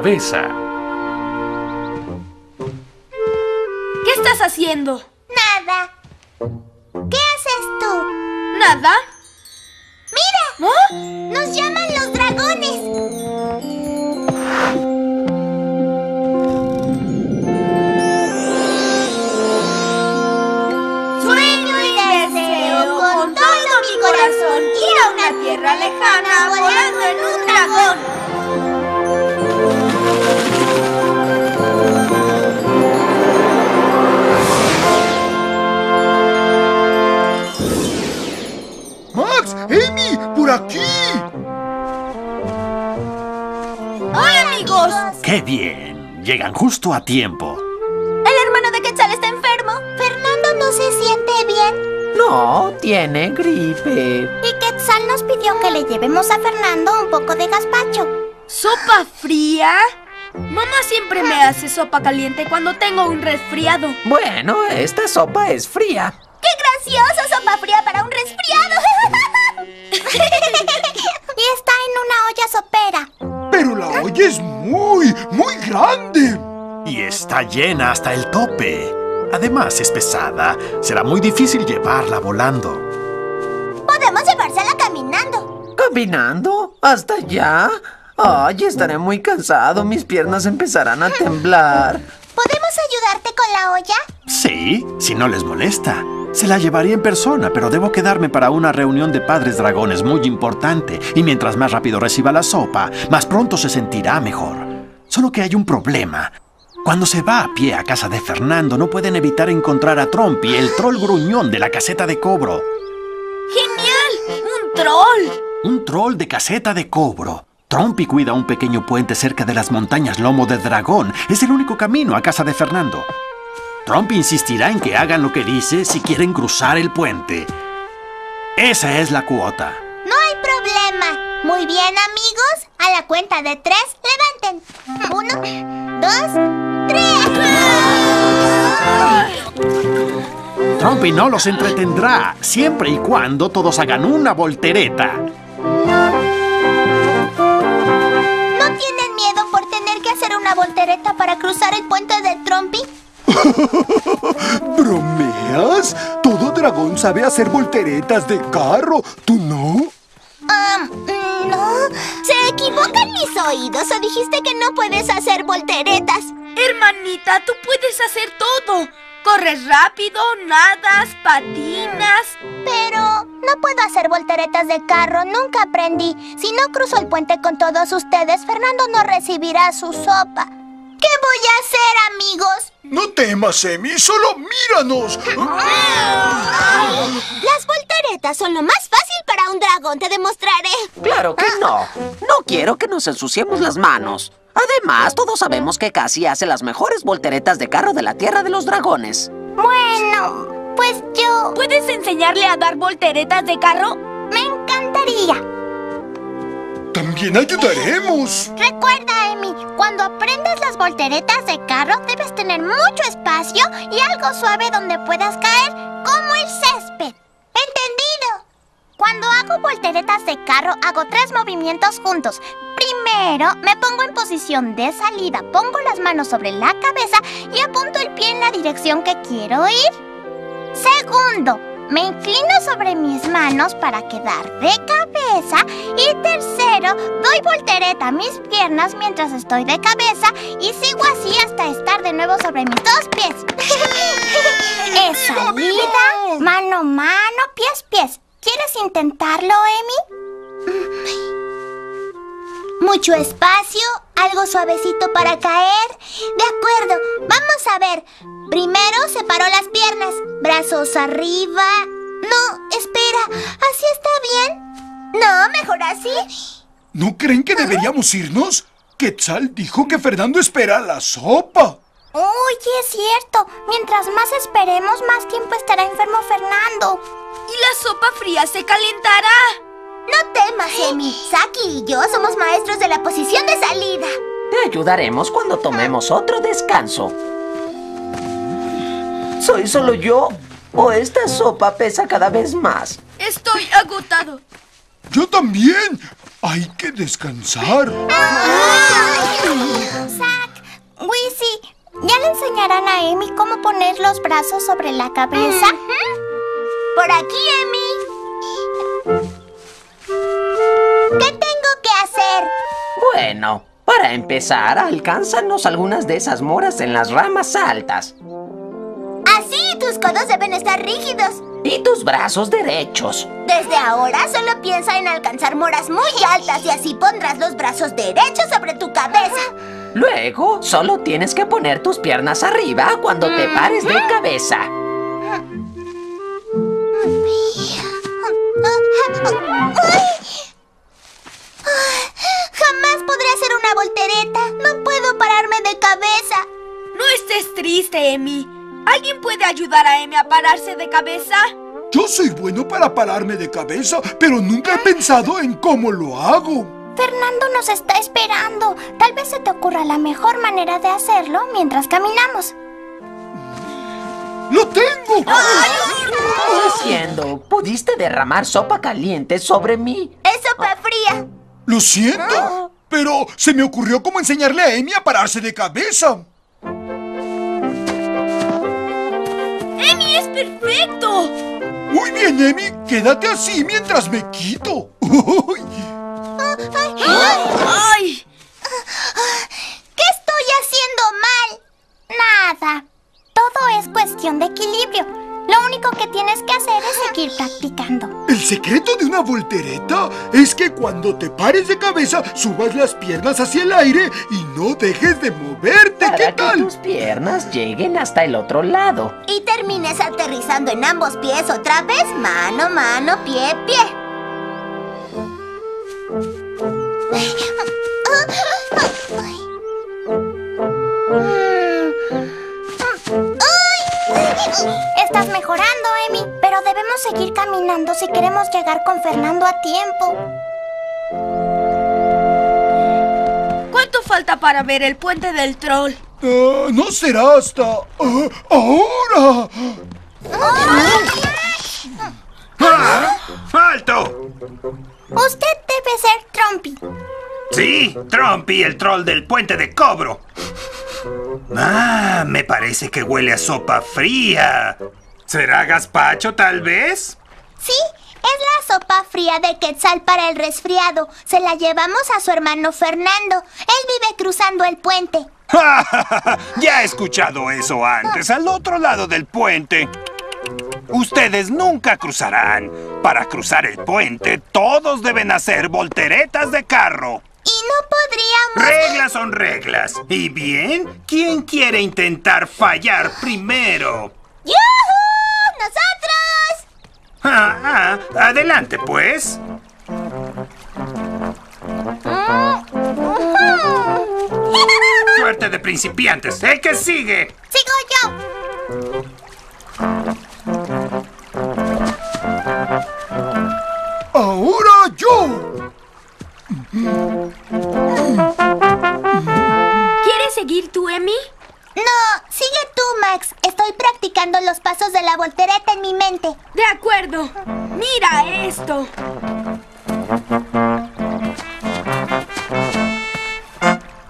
de A tiempo. El hermano de Quetzal está enfermo. Fernando no se siente bien. No, tiene gripe. Y Quetzal nos pidió que le llevemos a Fernando un poco de gazpacho. ¿Sopa fría? Mamá siempre me hace sopa caliente cuando tengo un resfriado. Bueno, esta sopa es fría. ¡Qué gracioso sopa fría para un resfriado! y está en una olla sopera. Pero la olla es muy, muy grande. Está llena hasta el tope. Además es pesada. Será muy difícil llevarla volando. Podemos llevársela caminando. ¿Caminando? ¿Hasta allá? Ay, estaré muy cansado. Mis piernas empezarán a temblar. ¿Podemos ayudarte con la olla? Sí, si no les molesta. Se la llevaría en persona, pero debo quedarme para una reunión de padres dragones muy importante. Y mientras más rápido reciba la sopa, más pronto se sentirá mejor. Solo que hay un problema. Cuando se va a pie a casa de Fernando, no pueden evitar encontrar a Trompi, el troll gruñón de la caseta de cobro. ¡Genial! ¡Un troll! Un troll de caseta de cobro. Trompi cuida un pequeño puente cerca de las montañas Lomo de Dragón. Es el único camino a casa de Fernando. Trompi insistirá en que hagan lo que dice si quieren cruzar el puente. Esa es la cuota. No hay problema. Muy bien, amigos. A la cuenta de tres, levanten. Uno, dos, Trompi no los entretendrá, siempre y cuando todos hagan una voltereta. ¿No tienen miedo por tener que hacer una voltereta para cruzar el puente de Trompi? ¿Bromeas? Todo dragón sabe hacer volteretas de carro. ¿Tú no? No. Se equivocan mis oídos o dijiste que no puedes hacer volteretas. Hermanita, tú puedes hacer todo. Corres rápido, nadas, patinas. Pero no puedo hacer volteretas de carro, nunca aprendí. Si no cruzo el puente con todos ustedes, Fernando no recibirá su sopa. ¿Qué voy a hacer, amigos? No temas, Amy. Solo míranos. Las volteretas son lo más fácil para un dragón, te demostraré. Claro que no. No quiero que nos ensuciemos las manos. Además, todos sabemos que Cassie hace las mejores volteretas de carro de la Tierra de los Dragones. Bueno, pues yo... ¿Puedes enseñarle a dar volteretas de carro? Me encantaría. También ayudaremos. Recuerda, cuando aprendas las volteretas de carro, debes tener mucho espacio y algo suave donde puedas caer, como el césped. ¿Entendido? Cuando hago volteretas de carro, hago tres movimientos juntos. Primero, me pongo en posición de salida, pongo las manos sobre la cabeza y apunto el pie en la dirección que quiero ir. Segundo, me inclino sobre mis manos para quedar de cabeza. Y tercero, doy voltereta a mis piernas mientras estoy de cabeza y sigo así hasta estar de nuevo sobre mis dos pies. es salida, mano, mano, pies, pies. ¿Quieres intentarlo, Amy? Mucho espacio, algo suavecito para caer. De acuerdo, vamos a ver. Primero separo las piernas, brazos arriba. No, espera, ¿así está bien? No, mejor así. ¿No creen que deberíamos irnos? Quetzal dijo que Fernando espera la sopa. Oye, es cierto. Mientras más esperemos, más tiempo estará enfermo Fernando. Y la sopa fría se calentará. No temas, Emi. Saki y yo somos maestros de la posición de salida. Te ayudaremos cuando tomemos otro descanso. ¿Soy solo yo? ¿O esta sopa pesa cada vez más? Estoy agotado. Yo también. Hay que descansar. Zack, Wizzy, ¿ya le enseñarán a Amy cómo poner los brazos sobre la cabeza? Por aquí, Emi. ¿Qué tengo que hacer? Bueno, para empezar, alcánzanos algunas de esas moras en las ramas altas. Así, tus codos deben estar rígidos. Y tus brazos derechos. Desde ahora solo piensa en alcanzar moras muy altas y así pondrás los brazos derechos sobre tu cabeza. Luego, solo tienes que poner tus piernas arriba cuando te pares de cabeza. Jamás cabeza. No estés triste, Emi. ¿Alguien puede ayudar a Emi a pararse de cabeza? Yo soy bueno para pararme de cabeza, pero nunca he pensado en cómo lo hago. Fernando nos está esperando. Tal vez se te ocurra la mejor manera de hacerlo mientras caminamos. ¡Lo tengo! ¿Qué estás haciendo? Pudiste derramar sopa caliente sobre mí. Es sopa fría. Lo siento, pero se me ocurrió cómo enseñarle a Amy a pararse de cabeza. ¡Emi es perfecto! Muy bien, Amy, quédate así mientras me quito. ¡Ay! ¿Qué estoy haciendo mal? Nada. Todo es cuestión de equilibrio. Lo único que tienes que hacer es seguir practicando. El secreto de una voltereta es que cuando te pares de cabeza subas las piernas hacia el aire y no dejes de moverte. Para ¿Qué que tal? tus piernas lleguen hasta el otro lado. Y termines aterrizando en ambos pies otra vez. Mano, mano, pie, pie. Estás mejorando, Amy, pero debemos seguir caminando si queremos llegar con Fernando a tiempo. ¿Cuánto falta para ver el puente del troll? Ah, no será hasta ah, ahora. ¡Alto! Usted debe ser Trumpy. Sí, Trumpy, el troll del puente de cobro. Ah, me parece que huele a sopa fría. ¿Será gazpacho, tal vez? Sí, es la sopa fría de Quetzal para el resfriado. Se la llevamos a su hermano Fernando. Él vive cruzando el puente. ya he escuchado eso antes, al otro lado del puente. Ustedes nunca cruzarán. Para cruzar el puente, todos deben hacer volteretas de carro. Y no podríamos... Reglas son reglas. ¿Y bien? ¿Quién quiere intentar fallar primero? ¡Yujú! ¡Nosotros! Ah, ah, adelante, pues. Suerte de principiantes. ¿El que sigue? ¡Sigo yo! Ahora yo. ¿Quieres seguir tú, Emi? No, sigue tú, Max. Estoy practicando los pasos de la voltereta en mi mente. De acuerdo. Mira esto.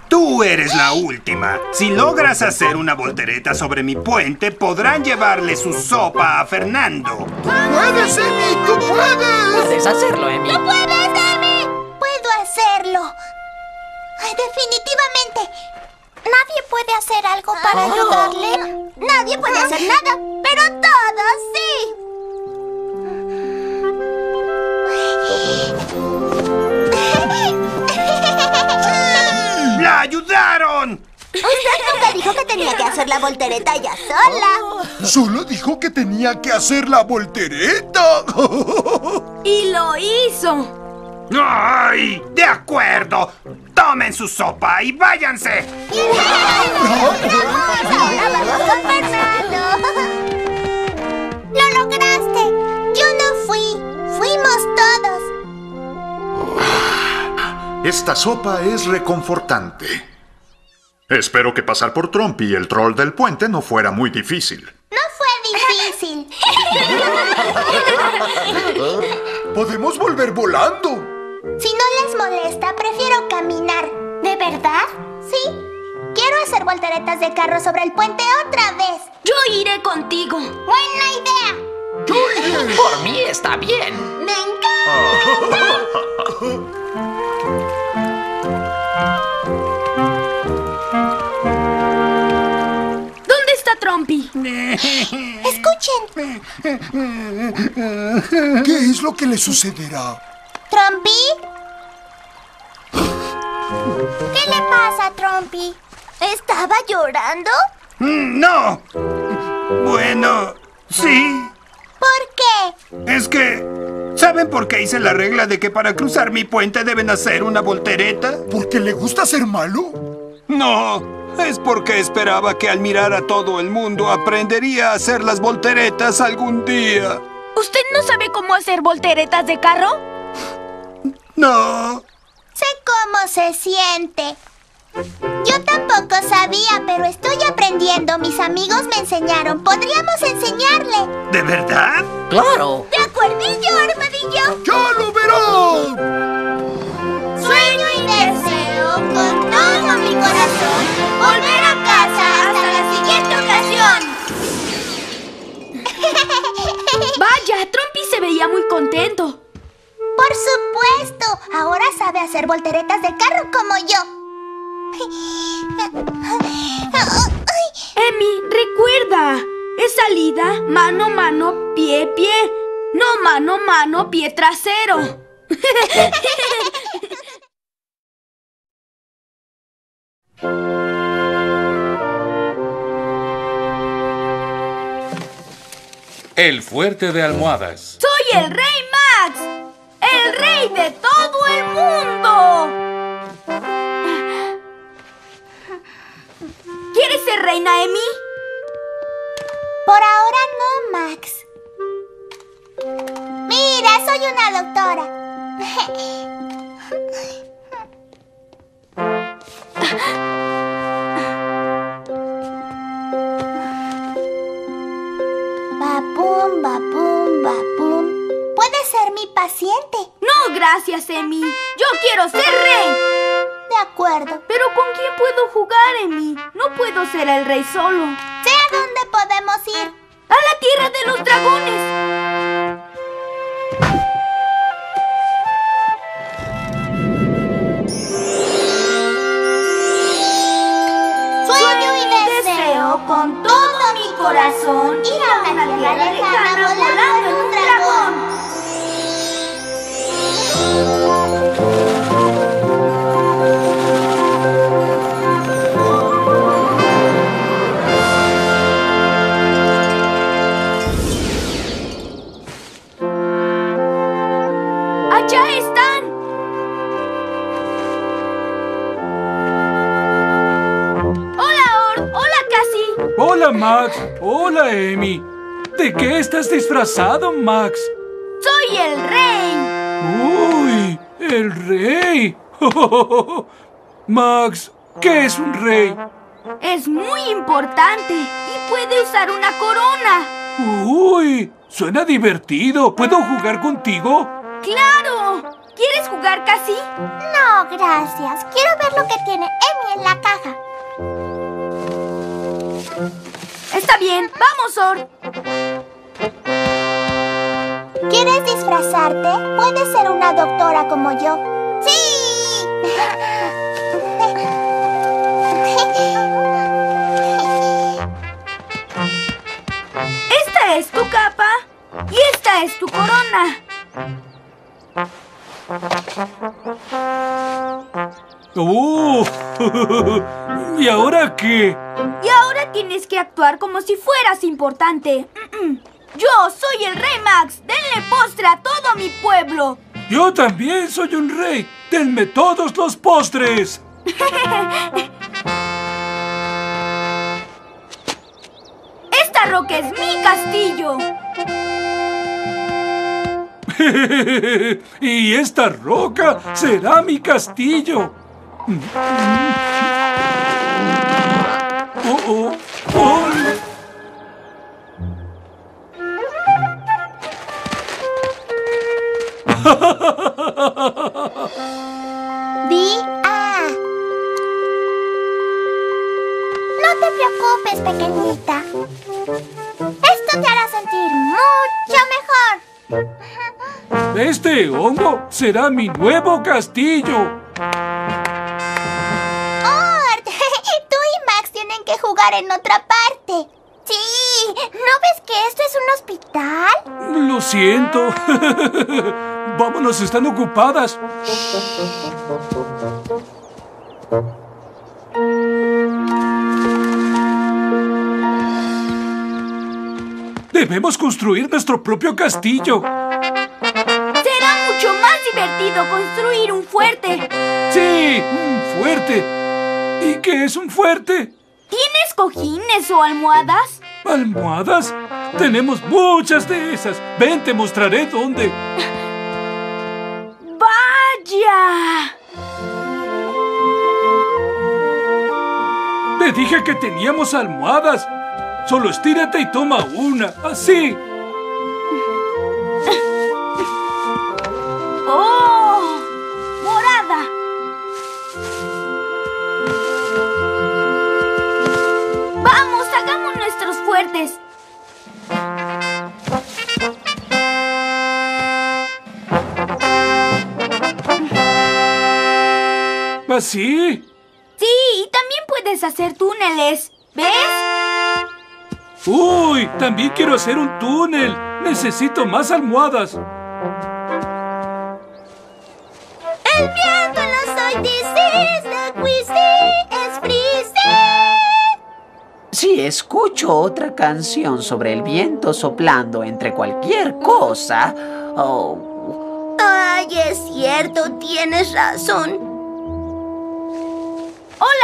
Tú eres la última. Si logras hacer una voltereta sobre mi puente, podrán llevarle su sopa a Fernando. ¡Puedes, Amy! ¡Tú puedes! Puedes hacerlo, Emi. ¡Puedes, Demi! ¡Puedo hacerlo! Ay, definitivamente. ¿Nadie puede hacer algo para ayudarle? Nadie puede hacer nada, pero todos sí. ¡La ayudaron! Usted nunca dijo que tenía que hacer la voltereta ella sola. Solo dijo que tenía que hacer la voltereta. Y lo hizo. ¡Ay! De acuerdo. Tomen su sopa y váyanse. Fernando. Lo lograste. Yo no fui. Fuimos todos. Esta sopa es reconfortante. Espero que pasar por Trumpy y el troll del puente no fuera muy difícil. No fue difícil. Podemos volver volando. Si no les molesta, prefiero caminar. ¿De verdad? Sí. Quiero hacer volteretas de carro sobre el puente otra vez. Yo iré contigo. Buena idea. Por mí está bien. Me encanta. ¿Dónde está Trumpy? Escuchen. ¿Qué es lo que le sucederá? ¿Trumpy? ¿Qué le pasa, Trumpy? ¿Estaba llorando? Mm, ¡No! Bueno, sí. ¿Por qué? Es que... ¿Saben por qué hice la regla de que para cruzar mi puente deben hacer una voltereta? ¿Porque le gusta ser malo? No, es porque esperaba que al mirar a todo el mundo aprendería a hacer las volteretas algún día. ¿Usted no sabe cómo hacer volteretas de carro? No. Sé cómo se siente. Yo tampoco sabía, pero estoy aprendiendo. Mis amigos me enseñaron. Podríamos enseñarle. ¿De verdad? Claro. ¿De acuerdillo, armadillo? ¡Ya lo verán! Sueño y deseo con todo mi corazón volver a casa hasta la siguiente ocasión. Vaya, Trumpy se veía muy contento. Por supuesto, ahora sabe hacer volteretas de carro como yo. Emi, recuerda. Es salida, mano, mano, pie, pie. No mano, mano, pie trasero. El fuerte de almohadas. ¡Soy el rey Max! ¡El rey de todo el mundo! ¿Quieres ser reina, Emi? Por ahora no, Max. Mira, soy una doctora. Bapum. ¿Puedes ser mi paciente? No, gracias, Emi. Yo quiero ser rey. De acuerdo. Pero ¿con quién puedo jugar, Emi? No puedo ser el rey solo. Sé a dónde podemos ir. ¡A la tierra de los dragones! Sueño y deseo con todo mi corazón ir a una tierra lejana Max. Hola, Amy. ¿De qué estás disfrazado, Max? ¡Soy el rey! ¡El rey! Max, ¿qué es un rey? Es muy importante y puede usar una corona. ¡Uy! Suena divertido. ¿Puedo jugar contigo? ¡Claro! ¿Quieres jugar, Cassie? No, gracias. Quiero ver lo que tiene Emi en la caja. Está bien, vamos, Ord. ¿Quieres disfrazarte? Puedes ser una doctora como yo. ¡Sí! Esta es tu capa y esta es tu corona. ¡Oh! ¿Y ahora qué? Y ahora tienes que actuar como si fueras importante. Yo soy el rey Max. Denle postre a todo mi pueblo. Yo también soy un rey. Denme todos los postres. Esta roca es mi castillo. y esta roca será mi castillo. Oh, oh, oh. Este hongo será mi nuevo castillo. ¡Ort! Tú y Max tienen que jugar en otra parte. Sí, ¿no ves que esto es un hospital? Lo siento. Vámonos, están ocupadas. Debemos construir nuestro propio castillo. Fuerte. ¿Y qué es un fuerte? ¿Tienes cojines o almohadas? ¿Almohadas? Tenemos muchas de esas. Ven, te mostraré dónde. ¡Vaya! Te dije que teníamos almohadas. Solo estírate y toma una. Así. ¿Así? Sí, y también puedes hacer túneles. ¿Ves? Uy, también quiero hacer un túnel. Necesito más almohadas. El viento en los oidices de Whisky es frizzy. Si escucho otra canción sobre el viento soplando entre cualquier cosa... Oh, Ay, es cierto, tienes razón.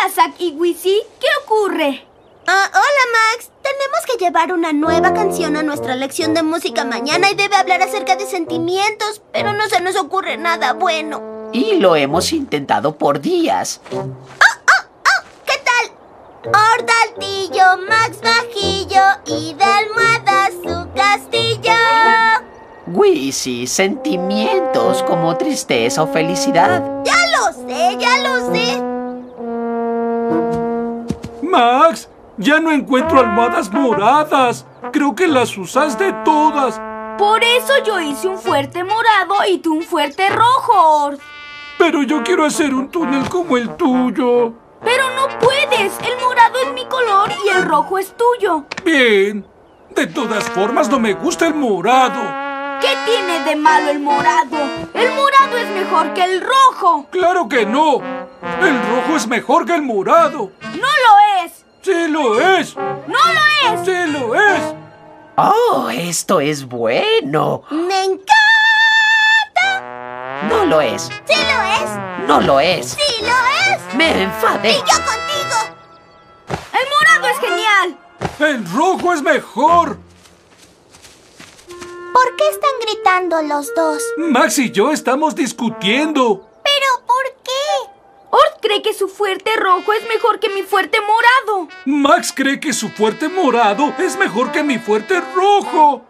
Hola, Zack y Wisi. ¿Qué ocurre? Ah, hola, Max. Tenemos que llevar una nueva canción a nuestra lección de música mañana y debe hablar acerca de sentimientos, pero no se nos ocurre nada bueno. y lo hemos intentado por días. ¿Qué tal? Ordaltillo, Max Bajillo y de almohada su castillo. Wisi, sentimientos como tristeza o felicidad. Ya lo sé, ya lo sé. Max, ya no encuentro almohadas moradas. Creo que las usaste todas. Por eso yo hice un fuerte morado y tú un fuerte rojo. Pero yo quiero hacer un túnel como el tuyo. Pero no puedes. El morado es mi color y el rojo es tuyo. Bien. De todas formas, no me gusta el morado. ¿Qué tiene de malo el morado? El morado es mejor que el rojo. Claro que no. El rojo es mejor que el morado. No lo es. Sí lo es. No lo es. Sí lo es. Oh, esto es bueno. Me encanta. No lo es. Sí lo es. No lo es. Sí lo es. Me enfadé. Y yo contigo. El morado es genial. El rojo es mejor. ¿Por qué están gritando los dos? Max y yo estamos discutiendo. ¿Pero por qué? Ort cree que su fuerte rojo es mejor que mi fuerte morado. Max cree que su fuerte morado es mejor que mi fuerte rojo.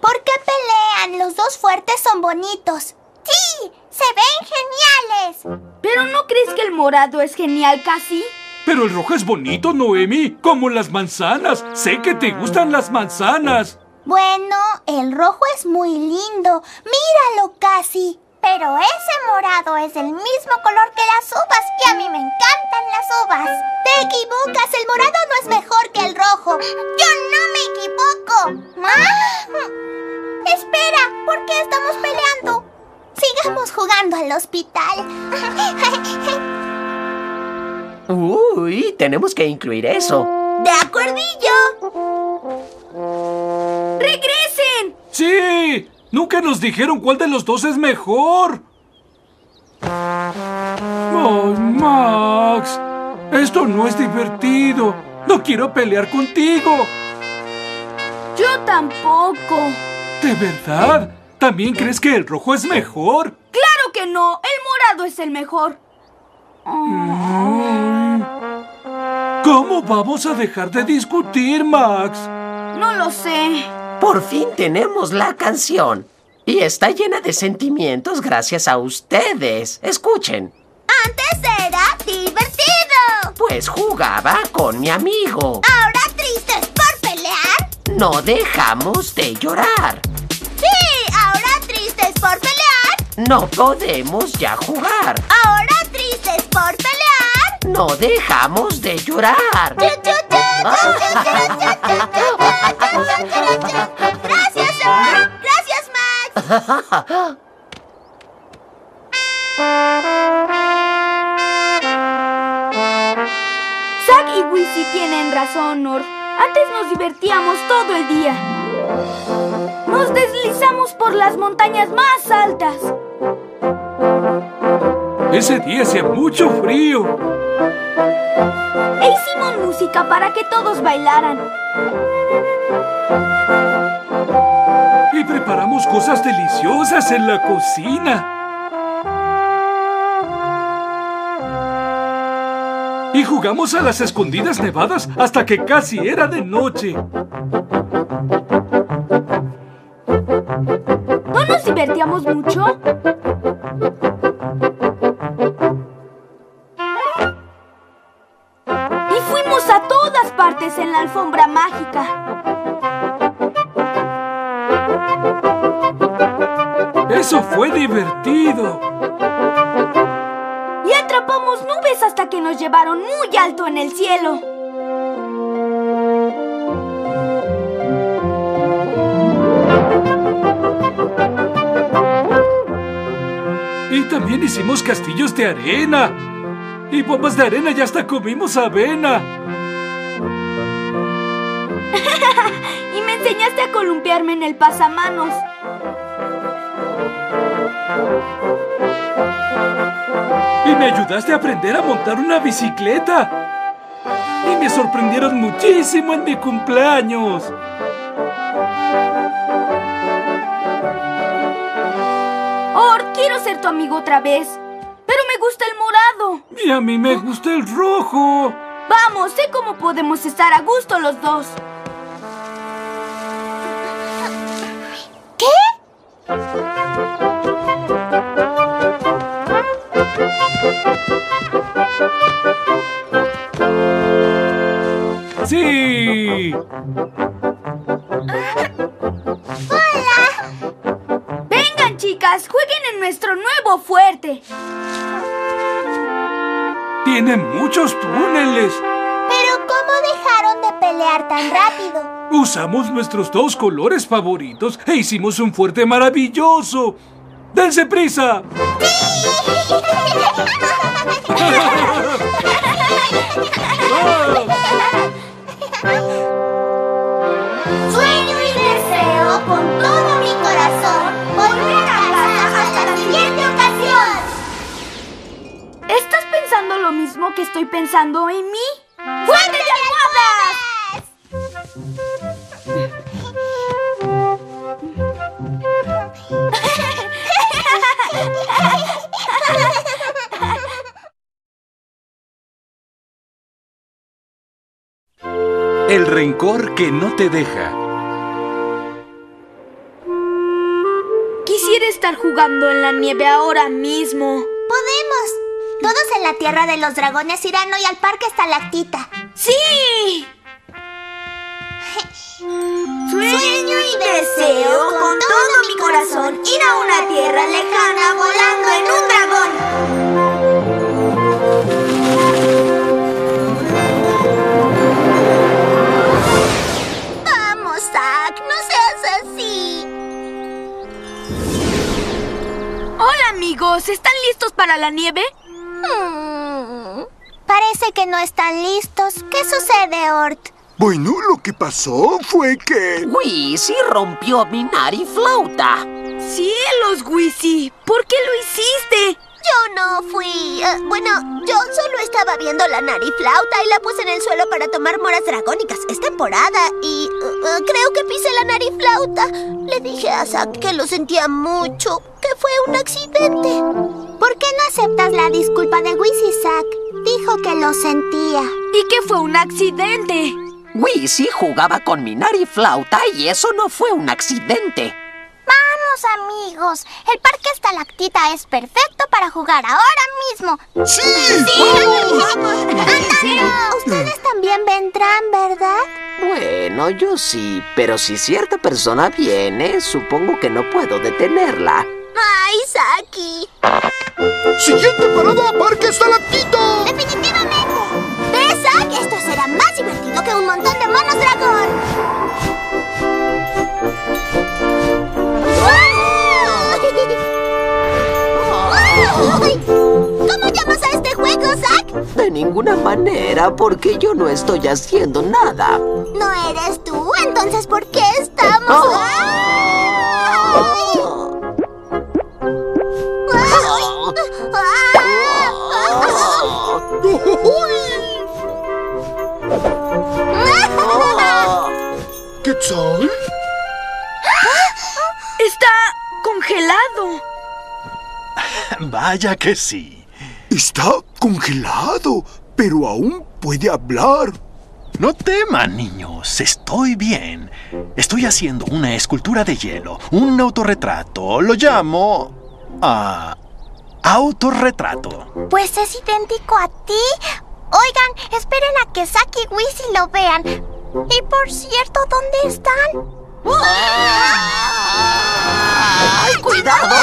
¿Por qué pelean? Los dos fuertes son bonitos. ¡Sí! ¡Se ven geniales! ¿Pero no crees que el morado es genial casi? Pero el rojo es bonito, Noemi, como las manzanas. Sé que te gustan las manzanas. Bueno, el rojo es muy lindo. Míralo casi. Pero ese morado es del mismo color que las uvas y a mí me encantan las uvas. Te equivocas, el morado no es mejor que el rojo. Yo no me equivoco. ¿Ah? Espera, ¿por qué estamos peleando? Sigamos jugando al hospital. Uy, tenemos que incluir eso. De acuerdillo. ¡Regresen! Sí, nunca nos dijeron cuál de los dos es mejor. Oh, Max, esto no es divertido. No quiero pelear contigo. Yo tampoco. ¿De verdad? ¿También crees que el rojo es mejor? ¡Claro que no! El morado es el mejor. ¿Cómo vamos a dejar de discutir, Max? No lo sé. Por fin tenemos la canción. Y está llena de sentimientos gracias a ustedes. Escuchen. Antes era divertido. Pues jugaba con mi amigo. Ahora tristes por pelear. No dejamos de llorar. Sí, ahora No podemos ya jugar. Ahora tristes por pelear. No dejamos de llorar. Gracias, Earth. Gracias, Max. Zack y Wisi tienen razón, Nor. Antes nos divertíamos todo el día. Nos deslizamos por las montañas más altas. Ese día hacía mucho frío. E hicimos música para que todos bailaran. Y preparamos cosas deliciosas en la cocina. Y jugamos a las escondidas nevadas hasta que casi era de noche. ¿No nos divertíamos mucho? Fuimos a todas partes en la alfombra mágica. Eso fue divertido. Y atrapamos nubes hasta que nos llevaron muy alto en el cielo. Y también hicimos castillos de arena. Y bombas de arena y hasta comimos avena. Y me enseñaste a columpiarme en el pasamanos. Y me ayudaste a aprender a montar una bicicleta. Y me sorprendieron muchísimo en mi cumpleaños. Or, quiero ser tu amigo otra vez. Y a mí me gusta el rojo. Vamos, sé cómo podemos estar a gusto los dos. Sí. Tiene muchos túneles. Pero ¿cómo dejaron de pelear tan rápido? Usamos nuestros dos colores favoritos e hicimos un fuerte maravilloso. ¡Dense prisa! Sueño pensando lo mismo que estoy pensando en mí? ¡Fuente de almohadas! El rencor que no te deja. Quisiera estar jugando en la nieve ahora mismo. Todos en la tierra de los dragones irán hoy al parque estalactita. ¡Sí! Sueño y deseo con todo mi corazón ir a una tierra lejana volando en un dragón. Vamos, Zack, no seas así. Hola amigos, ¿están listos para la nieve? Parece que no están listos. ¿Qué sucede, Ort? Bueno, lo que pasó fue que... Wisi rompió mi nariflauta. ¡Cielos, Wisi! ¿Por qué lo hiciste? Yo no fui. eh, bueno, yo solo estaba viendo la nariflauta y la puse en el suelo para tomar moras dragónicas. Es temporada y eh, eh, creo que pisé la nariflauta. Le dije a Zack que lo sentía mucho, que fue un accidente. ¿Por qué no aceptas la disculpa de Wisi, Zack? Dijo que lo sentía. Y que fue un accidente. Wisi jugaba con mi nariflauta y eso no fue un accidente. Vamos, amigos. El parque estalactita es perfecto para jugar ahora mismo. ¡Sí! Ustedes también vendrán, ¿verdad? Bueno, yo sí, pero si cierta persona viene, supongo que no puedo detenerla. ¡Ay, Saki! ¡Siguiente parada, Parque Estalactito! ¡Definitivamente! ¿Ves, Zack? Esto será más divertido que un montón de monos dragón. ¡Ay! ¿Cómo llamas a este juego, Zack? De ninguna manera, porque yo no estoy haciendo nada. ¿No eres tú? Entonces, ¿por qué estamos...? Oh. ¡Ay! ¿Quetzal? Está congelado. Vaya que sí. Está congelado, pero aún puede hablar. No teman, niños. Estoy bien. Estoy haciendo una escultura de hielo, un autorretrato. Lo llamo... Ah... autorretrato. Pues es idéntico a ti. Oigan, esperen a que Saki y Wisi lo vean. Y por cierto, ¿dónde están? ¡Ay, cuidado!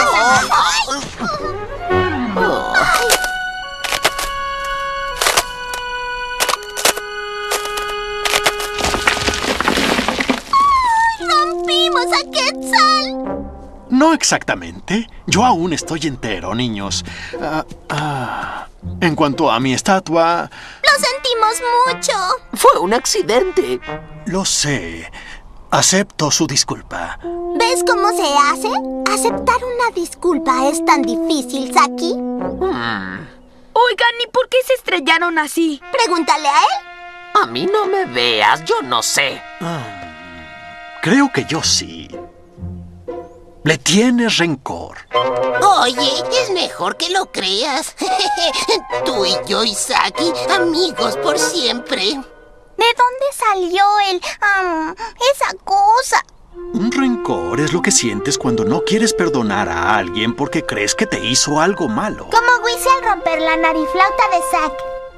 ¡Rompimos a Quetzal! No exactamente. Yo aún estoy entero, niños. Ah, ah. En cuanto a mi estatua, ¡Lo sentimos mucho! Fue un accidente. lo sé. Acepto su disculpa. ¿Ves cómo se hace? Aceptar una disculpa es tan difícil, Saki. Oigan, ¿y por qué se estrellaron así? Pregúntale a él. A mí no me veas, yo no sé. Creo que yo sí. Le tienes rencor. Oye, es mejor que lo creas. Tú y yo, Isaki, amigos por siempre. ¿De dónde salió el... esa cosa? Un rencor es lo que sientes cuando no quieres perdonar a alguien porque crees que te hizo algo malo. Como Wisi al romper la nariflauta de Zack.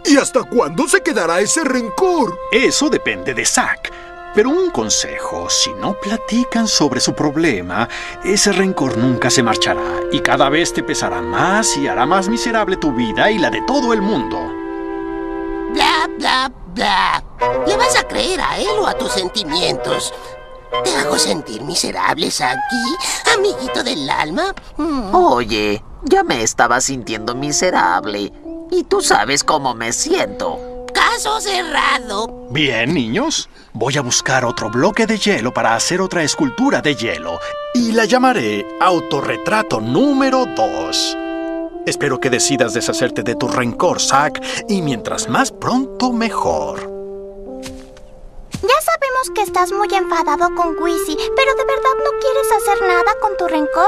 ¿Y hasta cuándo se quedará ese rencor? Eso depende de Zack. Pero un consejo, si no platican sobre su problema, ese rencor nunca se marchará y cada vez te pesará más y hará más miserable tu vida y la de todo el mundo. Bla, bla, bla. ¿Le vas a creer a él o a tus sentimientos? ¿Te hago sentir miserable, Saki? Amiguito del alma. Mm. Oye, ya me estaba sintiendo miserable. Y tú sabes cómo me siento. Caso cerrado. Bien, niños. Voy a buscar otro bloque de hielo para hacer otra escultura de hielo. Y la llamaré Autorretrato número 2. Espero que decidas deshacerte de tu rencor, Zack, y mientras más pronto, mejor. Ya sabemos que estás muy enfadado con Wisi, pero ¿de verdad no quieres hacer nada con tu rencor?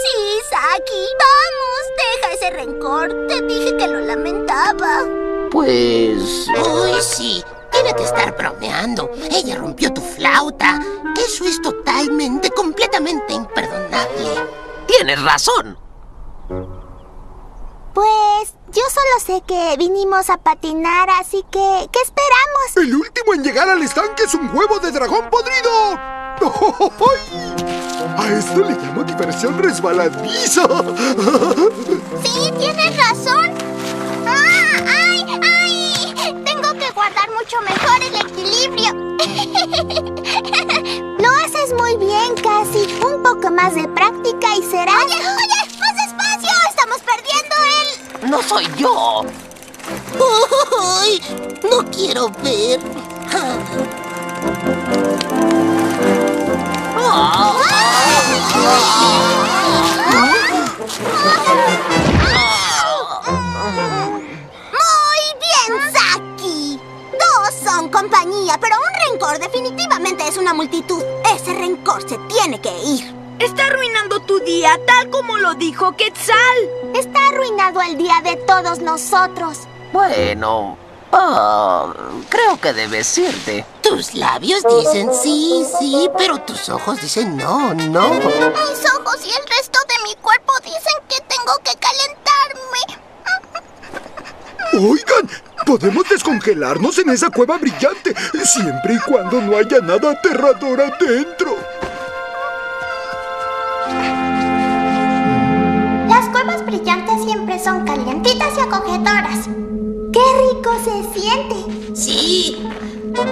Sí, Saki, vamos, deja ese rencor. Te dije que lo lamentaba. Pues... Uy, sí. Tiene que estar bromeando. Ella rompió tu flauta. Eso es totalmente, completamente imperdonable. Tienes razón. Pues yo solo sé que vinimos a patinar, así que ¿qué esperamos? El último en llegar al estanque es un huevo de dragón podrido. A esto le llamo diversión resbaladiza. Sí, tienes razón. ¡Ah! ¡Ay! ¡Ay! Tengo que guardar mucho mejor el equilibrio. Lo haces muy bien, Casi. Un poco más de práctica y será... Oye, oye. Estamos perdiendo el... No soy yo. Uy, no quiero ver. Muy bien, Saki. Dos son compañía, pero un rencor definitivamente es una multitud. Ese rencor se tiene que ir. Está arruinando tu día, tal como lo dijo Quetzal. Está arruinado el día de todos nosotros. Bueno... ah, creo que debes irte. Tus labios dicen sí, sí, pero tus ojos dicen no, no. Mis ojos y el resto de mi cuerpo dicen que tengo que calentarme. Oigan, podemos descongelarnos en esa cueva brillante, siempre y cuando no haya nada aterrador adentro. Son calientitas y acogedoras. ¡Qué rico se siente! Sí,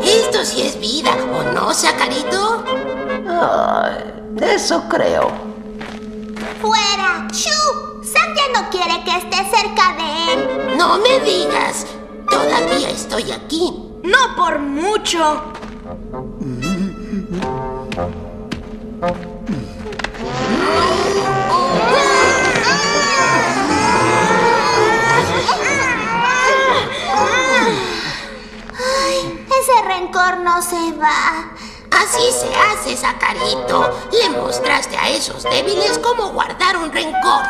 esto sí es vida, ¿o no, Sacarito? Ay, eso creo. ¡Fuera! ¡Shu! Sam ya no quiere que esté cerca de él. No me digas, todavía estoy aquí. No por mucho. rencor no se va. Así se hace, Sacarito. Le mostraste a esos débiles cómo guardar un rencor.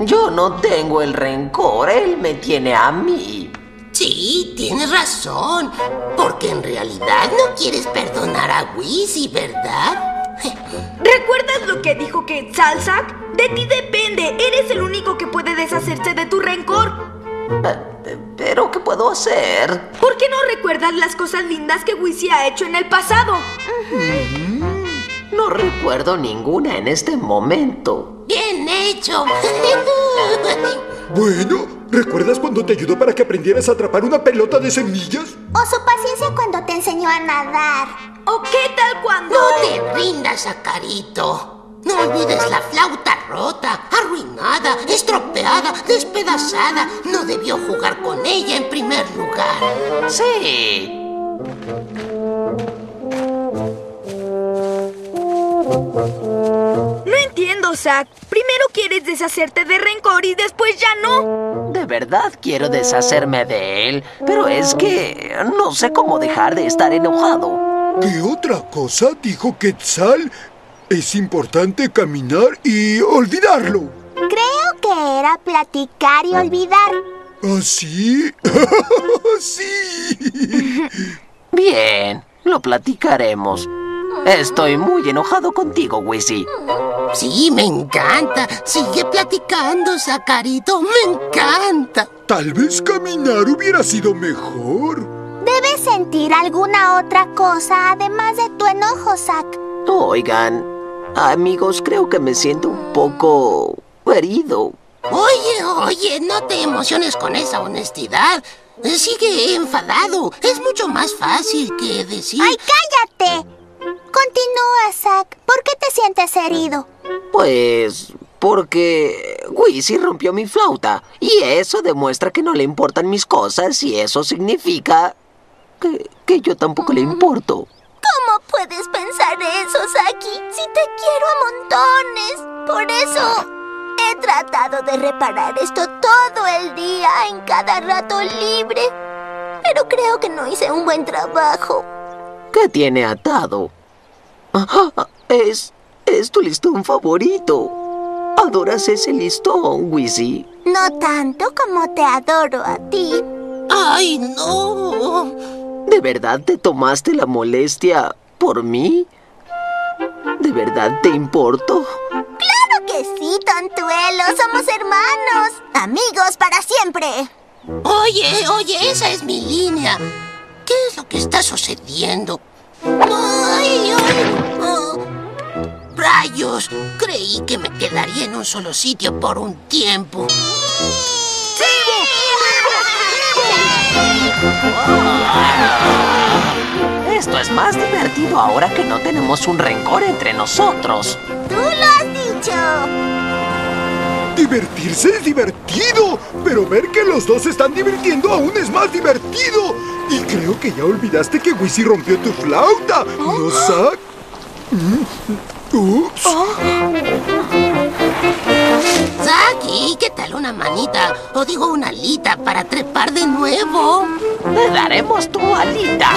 Yo no tengo el rencor, él me tiene a mí. Sí, tienes razón. Porque en realidad no quieres perdonar a Wizzy, ¿verdad? ¿Recuerdas lo que dijo Quetzalzac? De ti depende. Eres el único que puede deshacerse de tu rencor. Eh, ¿Pero qué puedo hacer? ¿Por qué no recuerdas las cosas lindas que Wizzy ha hecho en el pasado? No recuerdo ninguna en este momento. Bien hecho. Bueno, ¿recuerdas cuando te ayudó para que aprendieras a atrapar una pelota de semillas? O su paciencia cuando te enseñó a nadar. ¿O qué tal cuando...? No te rindas, Sacarito. No olvides la flauta rota, arruinada, estropeada, despedazada. No debió jugar con ella en primer lugar. Sí. No entiendo, Zack. Primero quieres deshacerte de rencor y después ya no. De verdad quiero deshacerme de él, pero es que no sé cómo dejar de estar enojado. ¿Qué otra cosa dijo Quetzal? Es importante caminar y olvidarlo. Creo que era platicar y olvidar. ¿Ah, sí? sí. Bien, lo platicaremos. Estoy muy enojado contigo, Wizzy. Sí, me encanta. Sigue platicando, Sacarito. Me encanta. Tal vez caminar hubiera sido mejor. Debes sentir alguna otra cosa además de tu enojo, Zack. Oigan, amigos, creo que me siento un poco herido. Oye, oye, no te emociones con esa honestidad. Sigue enfadado. Es mucho más fácil que decir... ¡Ay, cállate! Continúa, Zack. ¿Por qué te sientes herido? Pues porque Wizzy rompió mi flauta y eso demuestra que no le importan mis cosas y eso significa que, que yo tampoco le importo. ¿Cómo puedes pensar eso, Saki? Si te quiero a montones. Por eso he tratado de reparar esto todo el día, en cada rato libre. Pero creo que no hice un buen trabajo. ¿Qué tiene atado? Ah, Es, es tu listón favorito. Adoras ese listón, Wizzy. No tanto como te adoro a ti. ¡Ay, no! ¿De verdad te tomaste la molestia por mí? ¿De verdad te importo? Claro que sí, Tontuelo. Somos hermanos. Amigos para siempre. Oye, oye, esa es mi línea. ¿Qué es lo que está sucediendo? ¡Ay, ay! ah. ¡Rayos! Creí que me quedaría en un solo sitio por un tiempo. Esto es más divertido ahora que no tenemos un rencor entre nosotros. Tú lo has dicho. Divertirse es divertido, pero ver que los dos se están divirtiendo aún es más divertido. Y creo que ya olvidaste que Wizzy rompió tu flauta, ¿no, Zack? Mm, Ups. Saki, ¿qué tal una manita? O digo una alita para trepar de nuevo. Le daremos tu alita.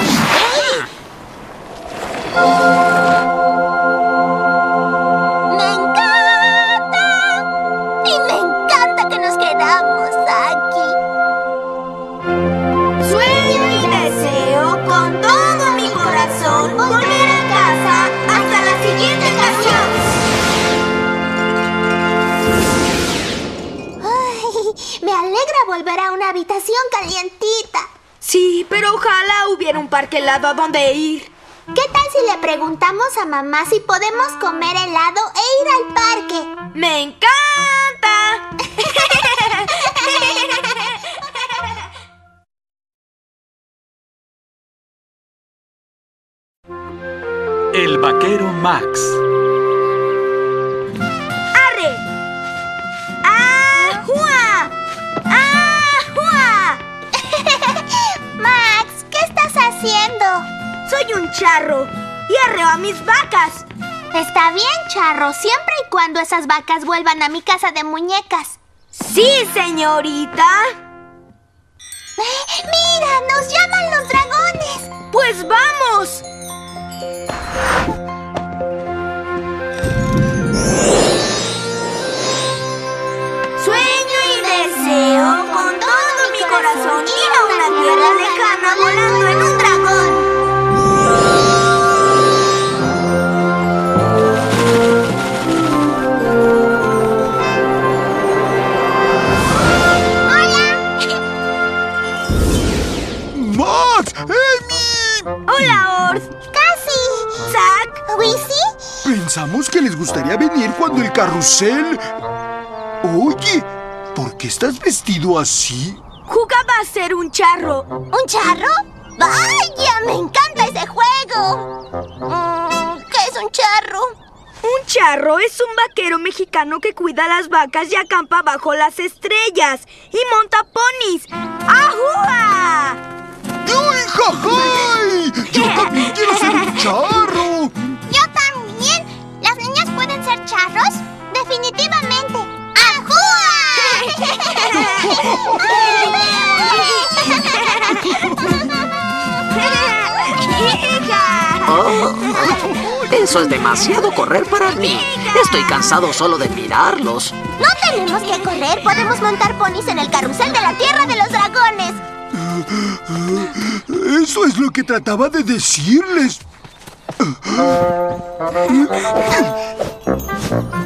¡Me encanta! Y me encanta que nos quedamos aquí. Sueño y deseo con todo mi corazón volver a casa hasta la siguiente ocasión. Ay, me alegra volver a una habitación calientita. Sí, pero ojalá hubiera un parque helado a donde ir. ¿Qué tal si le preguntamos a mamá si podemos comer helado e ir al parque? ¡Me encanta! El vaquero Max. ¡Arre! ¡Ajua! ¡Ajua! Max, ¿qué estás haciendo? Soy un charro y arreo a mis vacas. Está bien, Charro, siempre y cuando esas vacas vuelvan a mi casa de muñecas. Sí, señorita. ¡Eh! ¡Mira! ¡Nos llaman los dragones! Pues vamos. Sueño y deseo con todo mi corazón ir a una tierra lejana volando en un Pensamos que les gustaría venir cuando el carrusel... Oye, ¿por qué estás vestido así? Jugaba a ser un charro. ¿Un charro? ¡Vaya! ¡Me encanta ese juego! Mm, ¿Qué es un charro? Un charro es un vaquero mexicano que cuida las vacas y acampa bajo las estrellas y monta ponis. ¡Ajúa! ¡Uy, jajay! ¡Yo también quiero ser un charro! Charros? Definitivamente. Oh, eso es demasiado correr para mí. Estoy cansado solo de mirarlos. No tenemos que correr, podemos montar ponis en el carrusel de la Tierra de los Dragones. Eso es lo que trataba de decirles.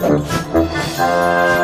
Música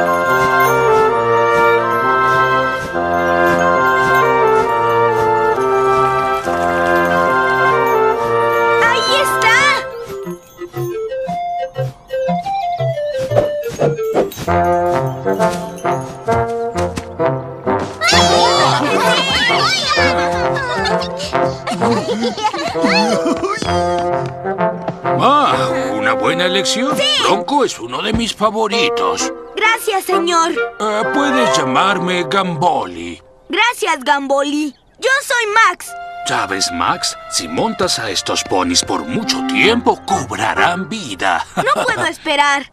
elección. Bronco es uno de mis favoritos. Gracias, señor. Eh, puedes llamarme Gamboli. Gracias, Gamboli. Yo soy Max. ¿Sabes, Max? Si montas a estos ponis por mucho tiempo, cobrarán vida. No puedo esperar.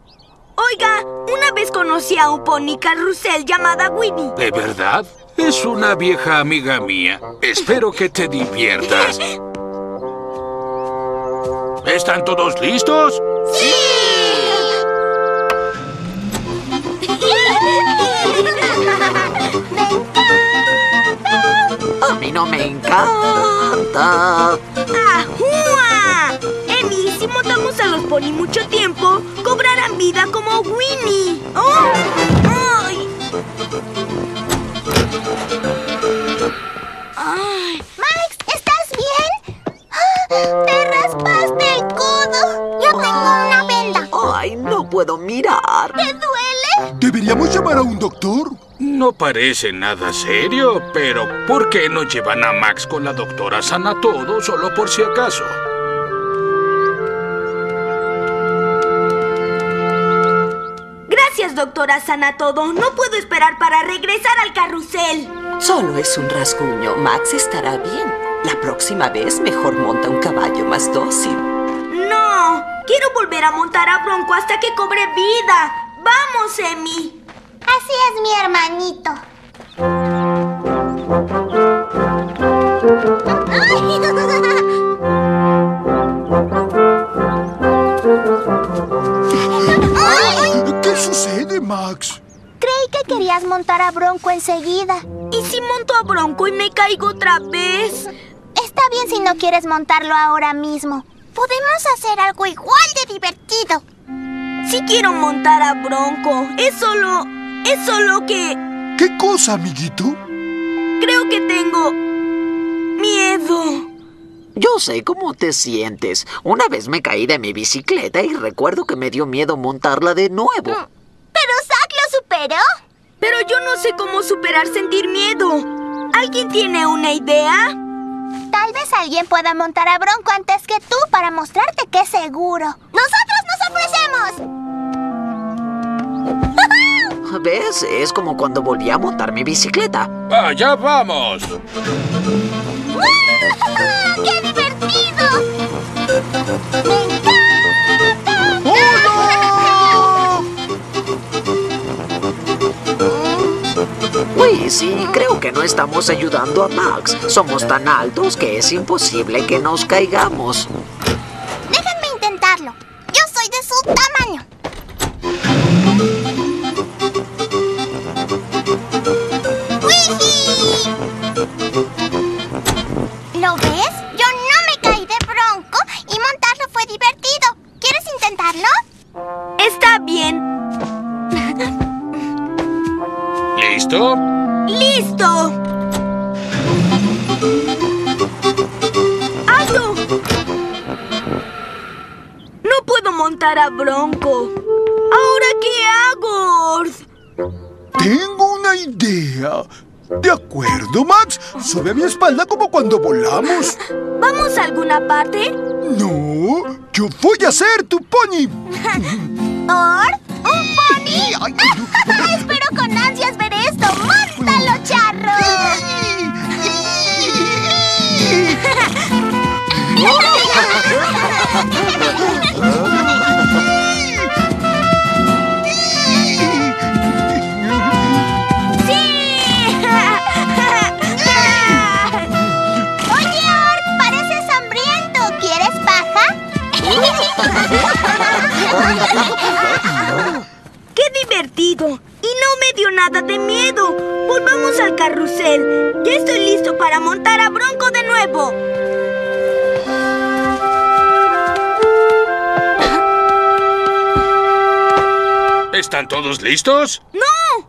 Oiga, una vez conocí a un pony carrusel llamada Winnie. ¿De verdad? Es una vieja amiga mía. Espero que te diviertas. ¿Están todos listos? A mí no me encanta. ¡Ajúa! Emi, si montamos a los pony mucho tiempo, cobrarán vida como Winnie. ¡Oh! ¡Ay! Max, ¿estás bien? ¡Ah! ¡Te raspaste el codo! Yo tengo una. Ay, no puedo mirar. ¿Te duele? ¿Deberíamos llamar a un doctor? No parece nada serio, pero ¿por qué no llevan a Max con la doctora Sanatodo solo por si acaso? Gracias, doctora Sanatodo. No puedo esperar para regresar al carrusel. Solo es un rasguño. Max estará bien. La próxima vez mejor monta un caballo más dócil. Quiero volver a montar a Bronco hasta que cobre vida. Vamos, Emi. Así es mi hermanito. ¿Qué sucede, Max? Creí que querías montar a Bronco enseguida. ¿Y si monto a Bronco y me caigo otra vez? Está bien si no quieres montarlo ahora mismo. Podemos hacer algo igual de divertido. Sí quiero montar a Bronco. Es solo... Es solo que... ¿Qué cosa, amiguito? Creo que tengo... Miedo. Yo sé cómo te sientes. Una vez me caí de mi bicicleta y recuerdo que me dio miedo montarla de nuevo. Pero Pero yo no sé cómo superar sentir miedo. ¿Alguien tiene una idea? Tal vez alguien pueda montar a Bronco antes que tú para mostrarte que es seguro. ¡Nosotros nos ofrecemos! ¿Ves? Es como cuando volví a montar mi bicicleta. ¡Allá vamos! ¡Ah! ¡Qué divertido! Uy, sí, creo que no estamos ayudando a Max. Somos tan altos que es imposible que nos caigamos. Déjenme intentarlo. Yo soy de su tamaño. ¡Wiji! ¿Lo ves? Yo no me caí de bronco y montarlo fue divertido. ¿Quieres intentarlo? Está bien. ¿Listo? ¡Listo! ¡Alto! No puedo montar a Bronco. ¿Ahora qué hago, Orth? Tengo una idea. De acuerdo, Max. Sube a mi espalda como cuando volamos. ¿Vamos a alguna parte? No, yo voy a ser tu pony. ¿Or? Espero con ansias ver esto. ¡Móntalo, charro! Todos listos? ¡No!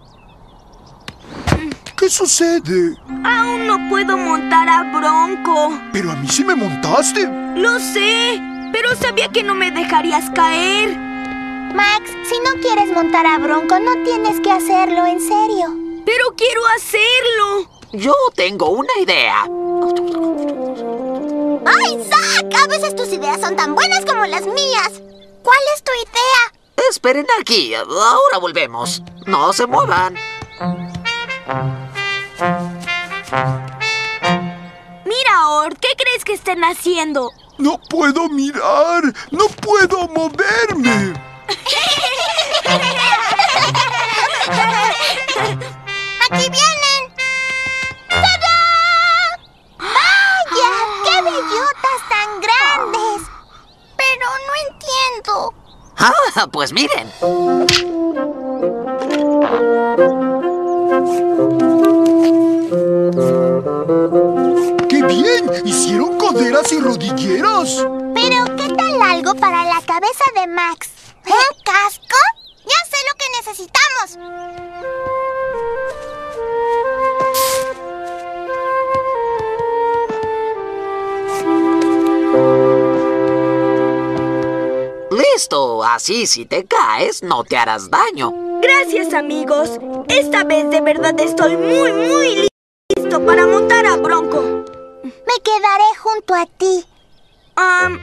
¿Qué sucede? Aún no puedo montar a Bronco. Pero a mí sí me montaste. Lo sé, pero sabía que no me dejarías caer. Max, si no quieres montar a Bronco, no tienes que hacerlo, en serio. Pero quiero hacerlo. Yo tengo una idea. ¡Ay, Zack! A veces tus ideas son tan buenas como las mías. ¿Cuál es tu idea? Esperen aquí, ahora volvemos. No se muevan. Mira, Ort, ¿qué crees que estén haciendo? No puedo mirar. No puedo moverme. ¡Aquí vienen! ¡Vaya! ¡Qué bellotas tan grandes! Pero no entiendo. Ah, pues miren. ¡Qué bien! Hicieron coderas y rodilleras. Pero, ¿qué tal algo para la cabeza de Max? ¿Un casco? Ya sé lo que necesitamos. Listo, así si te caes no te harás daño. Gracias, amigos. Esta vez de verdad estoy muy, muy listo para montar a Bronco. Me quedaré junto a ti. Um,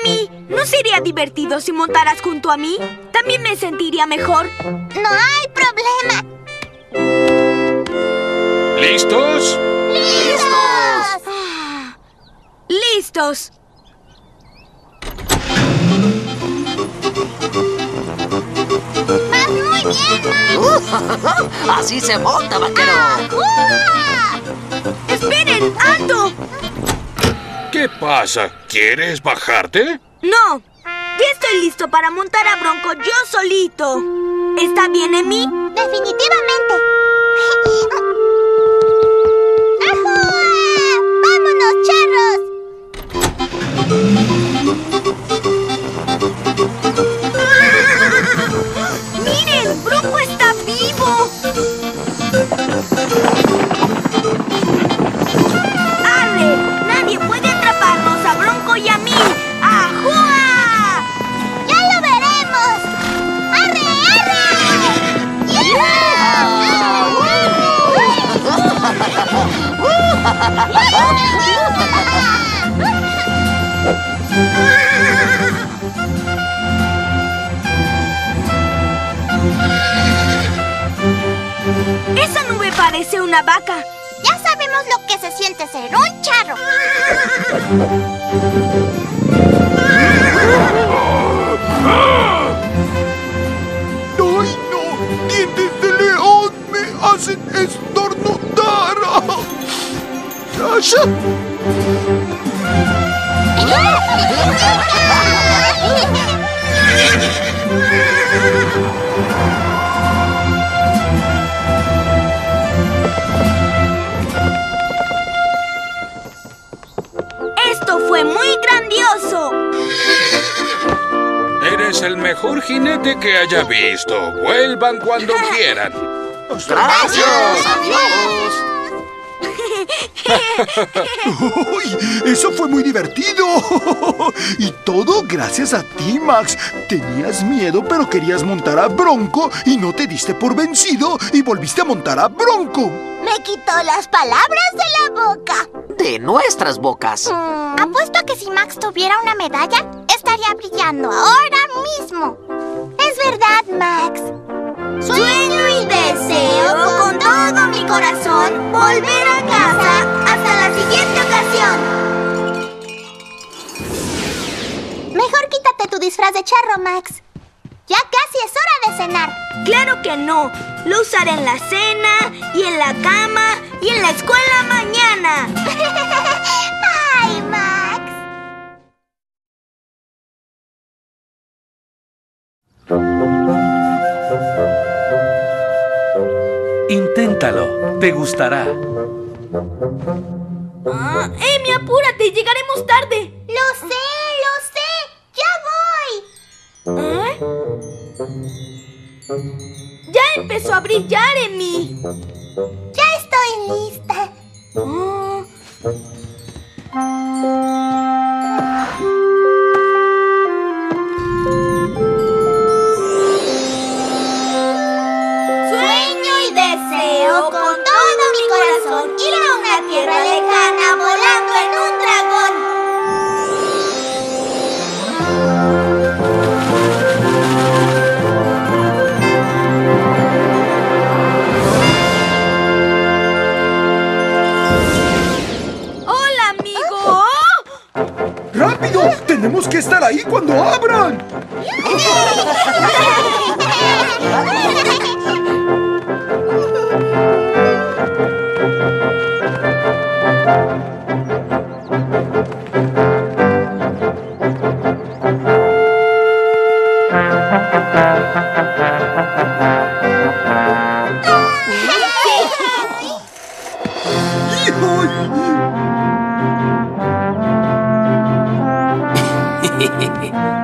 Emi, ¿no sería divertido si montaras junto a mí? También me sentiría mejor. No hay problema. ¿Listos? ¡Listos! ¡Listos! ¡Vas muy bien, Max! Así se monta, vaquero. ¡Ajúa! ¡Esperen! ¡Alto! ¿Qué pasa? ¿Quieres bajarte? No. Ya estoy listo para montar a Bronco yo solito. ¿Está bien, Emi? Definitivamente. ¡Ajúa! ¡Vámonos, charros! ¡Arre! ¡Nadie puede atraparnos a Bronco y a mí! ¡Ajúa! ¡Ya lo veremos! ¡Arre, arre! ¡Yeah! Esa nube parece una vaca. Ya sabemos lo que se siente ser un charro. ¡Ay, no! ¡Dientes de león me hacen estornudar! ¡Sasha! Eres el mejor jinete que haya visto. Vuelvan cuando quieran. Gracias, adiós. ¡Uy! ¡Eso fue muy divertido! Y todo gracias a ti, Max. Tenías miedo, pero querías montar a Bronco y no te diste por vencido y volviste a montar a Bronco. Me quitó las palabras de la boca. De nuestras bocas. Apuesto a que si Max tuviera una medalla, estaría brillando ahora mismo. Es verdad, Max. Sueño y deseo con todo mi corazón volver a casa hasta la siguiente ocasión. Mejor quítate tu disfraz de charro, Max. Ya casi es hora de cenar. Claro que no. Lo usaré en la cena y en la cama y en la escuela mañana. ¡Ay, Max! Inténtalo, te gustará. Ah, ¡Amy, apúrate! ¡Llegaremos tarde! ¡Lo sé, lo sé! ¿Eh? ¡Ya empezó a brillar, Amy! ¡Ya estoy lista! Ah, Sueño y deseo con todo mi corazón ir a una tierra lejana volando en un ¡Tenemos que estar ahí cuando abran! ¡Lo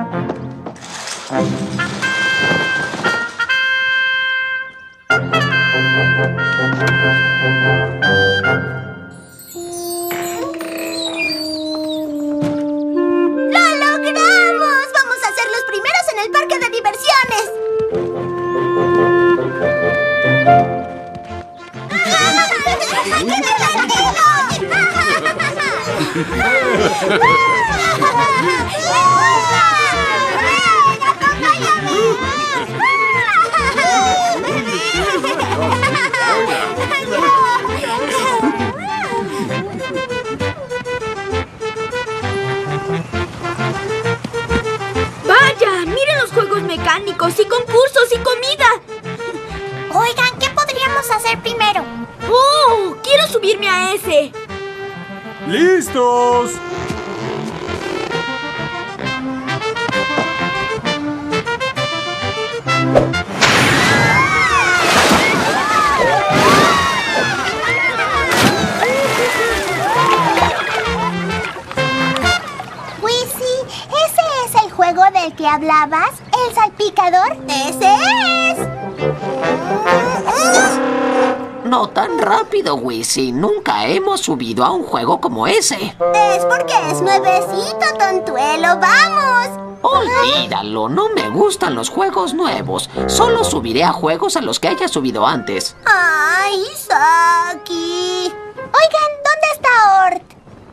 subido a un juego como ese. Es porque es nuevecito, tontuelo. ¡Vamos! Olvídalo, no me gustan los juegos nuevos. Solo subiré a juegos a los que haya subido antes. ¡Ay, Saki! Oigan, ¿dónde está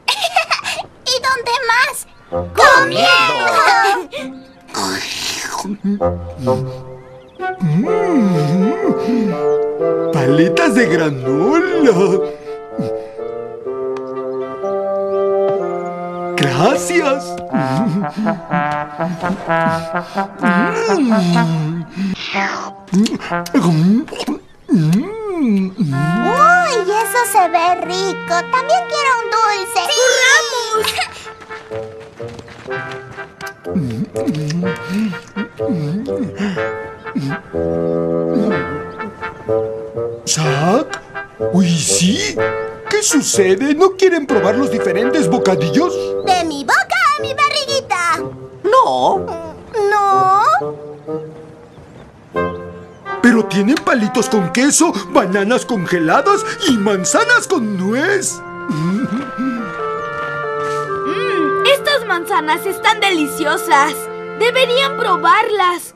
¿Y dónde más? Mm. Paletas de granola. ¡Uy! Eso se ve rico. También quiero un dulce. ¿Zack? Uy, sí. ¿Qué sucede? ¿No quieren probar los diferentes bocadillos? Con queso, bananas congeladas y manzanas con nuez. Mmm, estas manzanas están deliciosas. Deberían probarlas.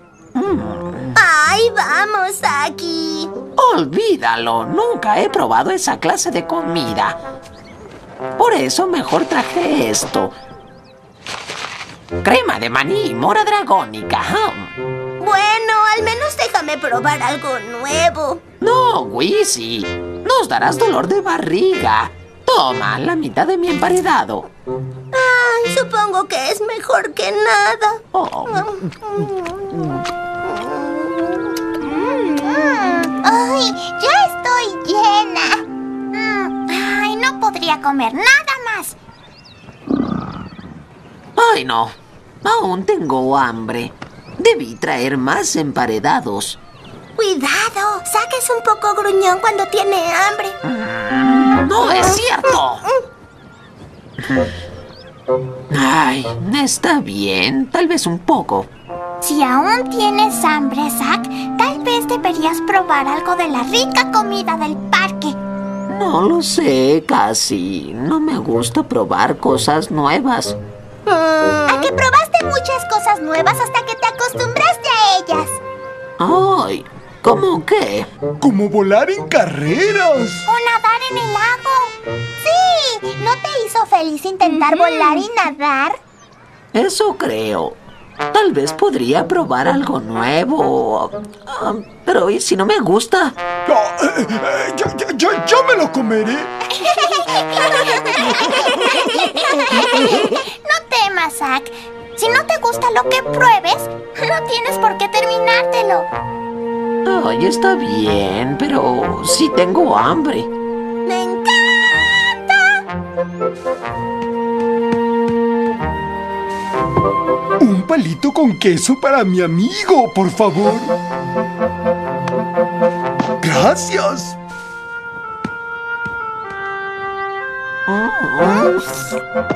Ay, vamos, aquí. olvídalo. Nunca he probado esa clase de comida. Por eso mejor traje esto. Crema de maní y mora dragónica. Bueno, al menos déjame probar algo nuevo. No, Wizzy. Nos darás dolor de barriga. Toma la mitad de mi emparedado. Ay, supongo que es mejor que nada. Oh. ¡Ay! ¡Ya estoy llena! ¡Ay! No podría comer nada más. Ay, no. Aún tengo hambre. Debí traer más emparedados. Cuidado, Zack es un poco gruñón cuando tiene hambre. No es cierto. Ay, está bien. Tal vez un poco. Si aún tienes hambre, Zack, tal vez deberías probar algo de la rica comida del parque. No lo sé, casi. No me gusta probar cosas nuevas. A que probaste muchas cosas nuevas hasta que te acostumbraste a ellas. Ay, ¿cómo qué? Como volar en carreras. O nadar en el lago. Sí, ¿no te hizo feliz intentar volar y nadar? Eso creo. Tal vez podría probar algo nuevo. Ah, pero ¿y si no me gusta? Ah, eh, eh, yo, yo- yo- yo me lo comeré. No temas, Zack. Si no te gusta lo que pruebes, no tienes por qué terminártelo. Ay, está bien, pero sí tengo hambre. Palito con queso para mi amigo, por favor. Gracias.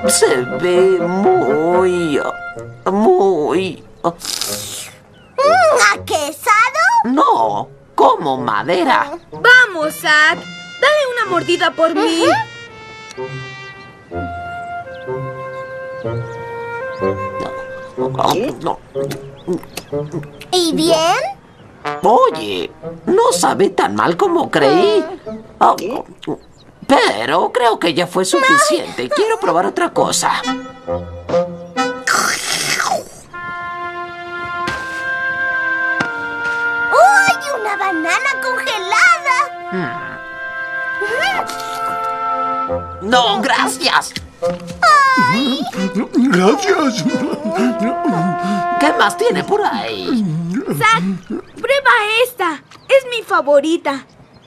Se ve muy... muy... Mm, ¿Aquesado? No, como madera. Vamos, Zack. Dale una mordida por mí. No. ¿Y bien? Oye, no sabe tan mal como creí. Ah, Pero creo que ya fue suficiente. Quiero probar otra cosa. ¡Uy! ¡Una banana congelada! No, gracias. Gracias. ¿Qué más tiene por ahí? Zack, prueba esta. Es mi favorita.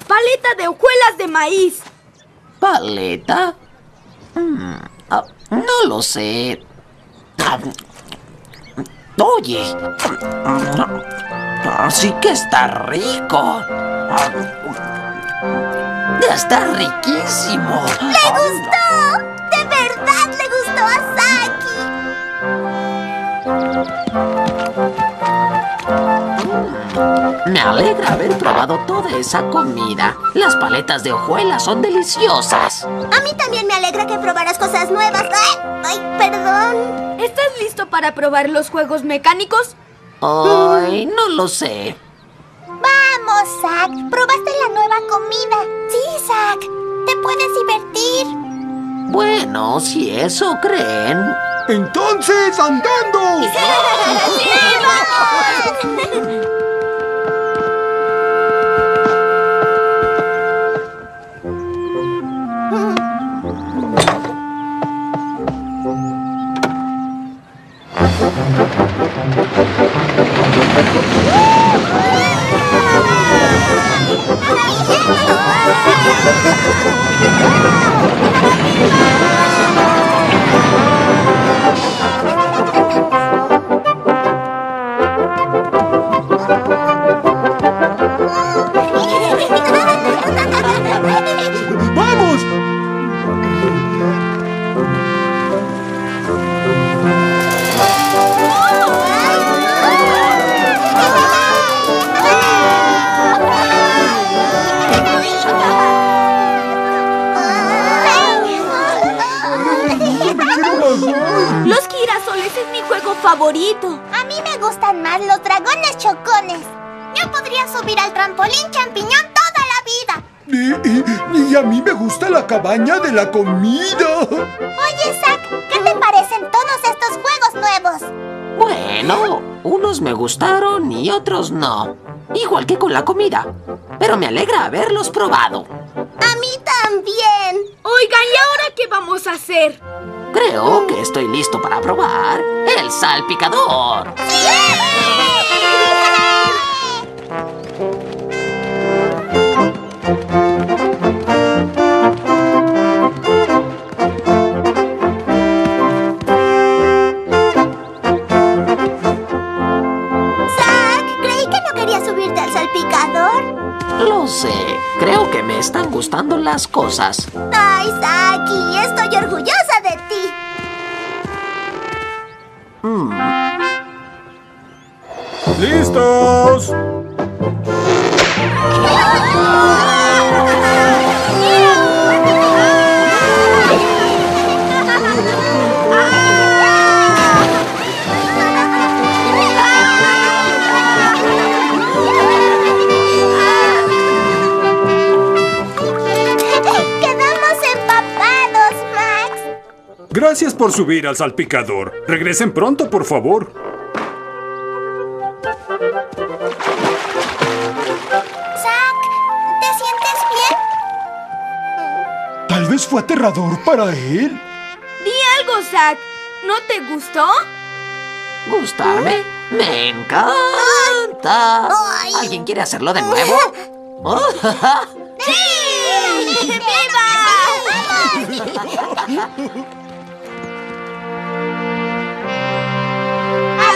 Paleta de hojuelas de maíz. ¿Paleta? Mm, ah, no lo sé. Ah, Oye. Sí que está rico. Está riquísimo. ¡Le gustó! ¡De verdad le gustó a Saki! Me alegra haber probado toda esa comida. Las paletas de hojuelas son deliciosas. A mí también me alegra que probaras cosas nuevas. ¡Ay! ¡Ay, perdón! ¿Estás listo para probar los juegos mecánicos? Ay, no lo sé. Vamos, Zack. ¿Probaste la nueva comida? Sí, Zack. Te puedes divertir. Bueno, si eso creen. Entonces, andando. cabaña de la comida. Oye, Zack, ¿qué te parecen todos estos juegos nuevos? Bueno, unos me gustaron y otros no. Igual que con la comida. Pero me alegra haberlos probado. A mí también. Oigan, ¿y ahora qué vamos a hacer? Creo que estoy listo para probar el salpicador. Zack, cosas. Gracias por subir al salpicador. Regresen pronto, por favor. Zack, ¿te sientes bien? Tal vez fue aterrador para él. Di algo, Zack. ¿No te gustó? ¿Gustarme? ¡Me encanta! Ay. ¿Alguien quiere hacerlo de nuevo? Oh, ¡Sí! ¡Viva!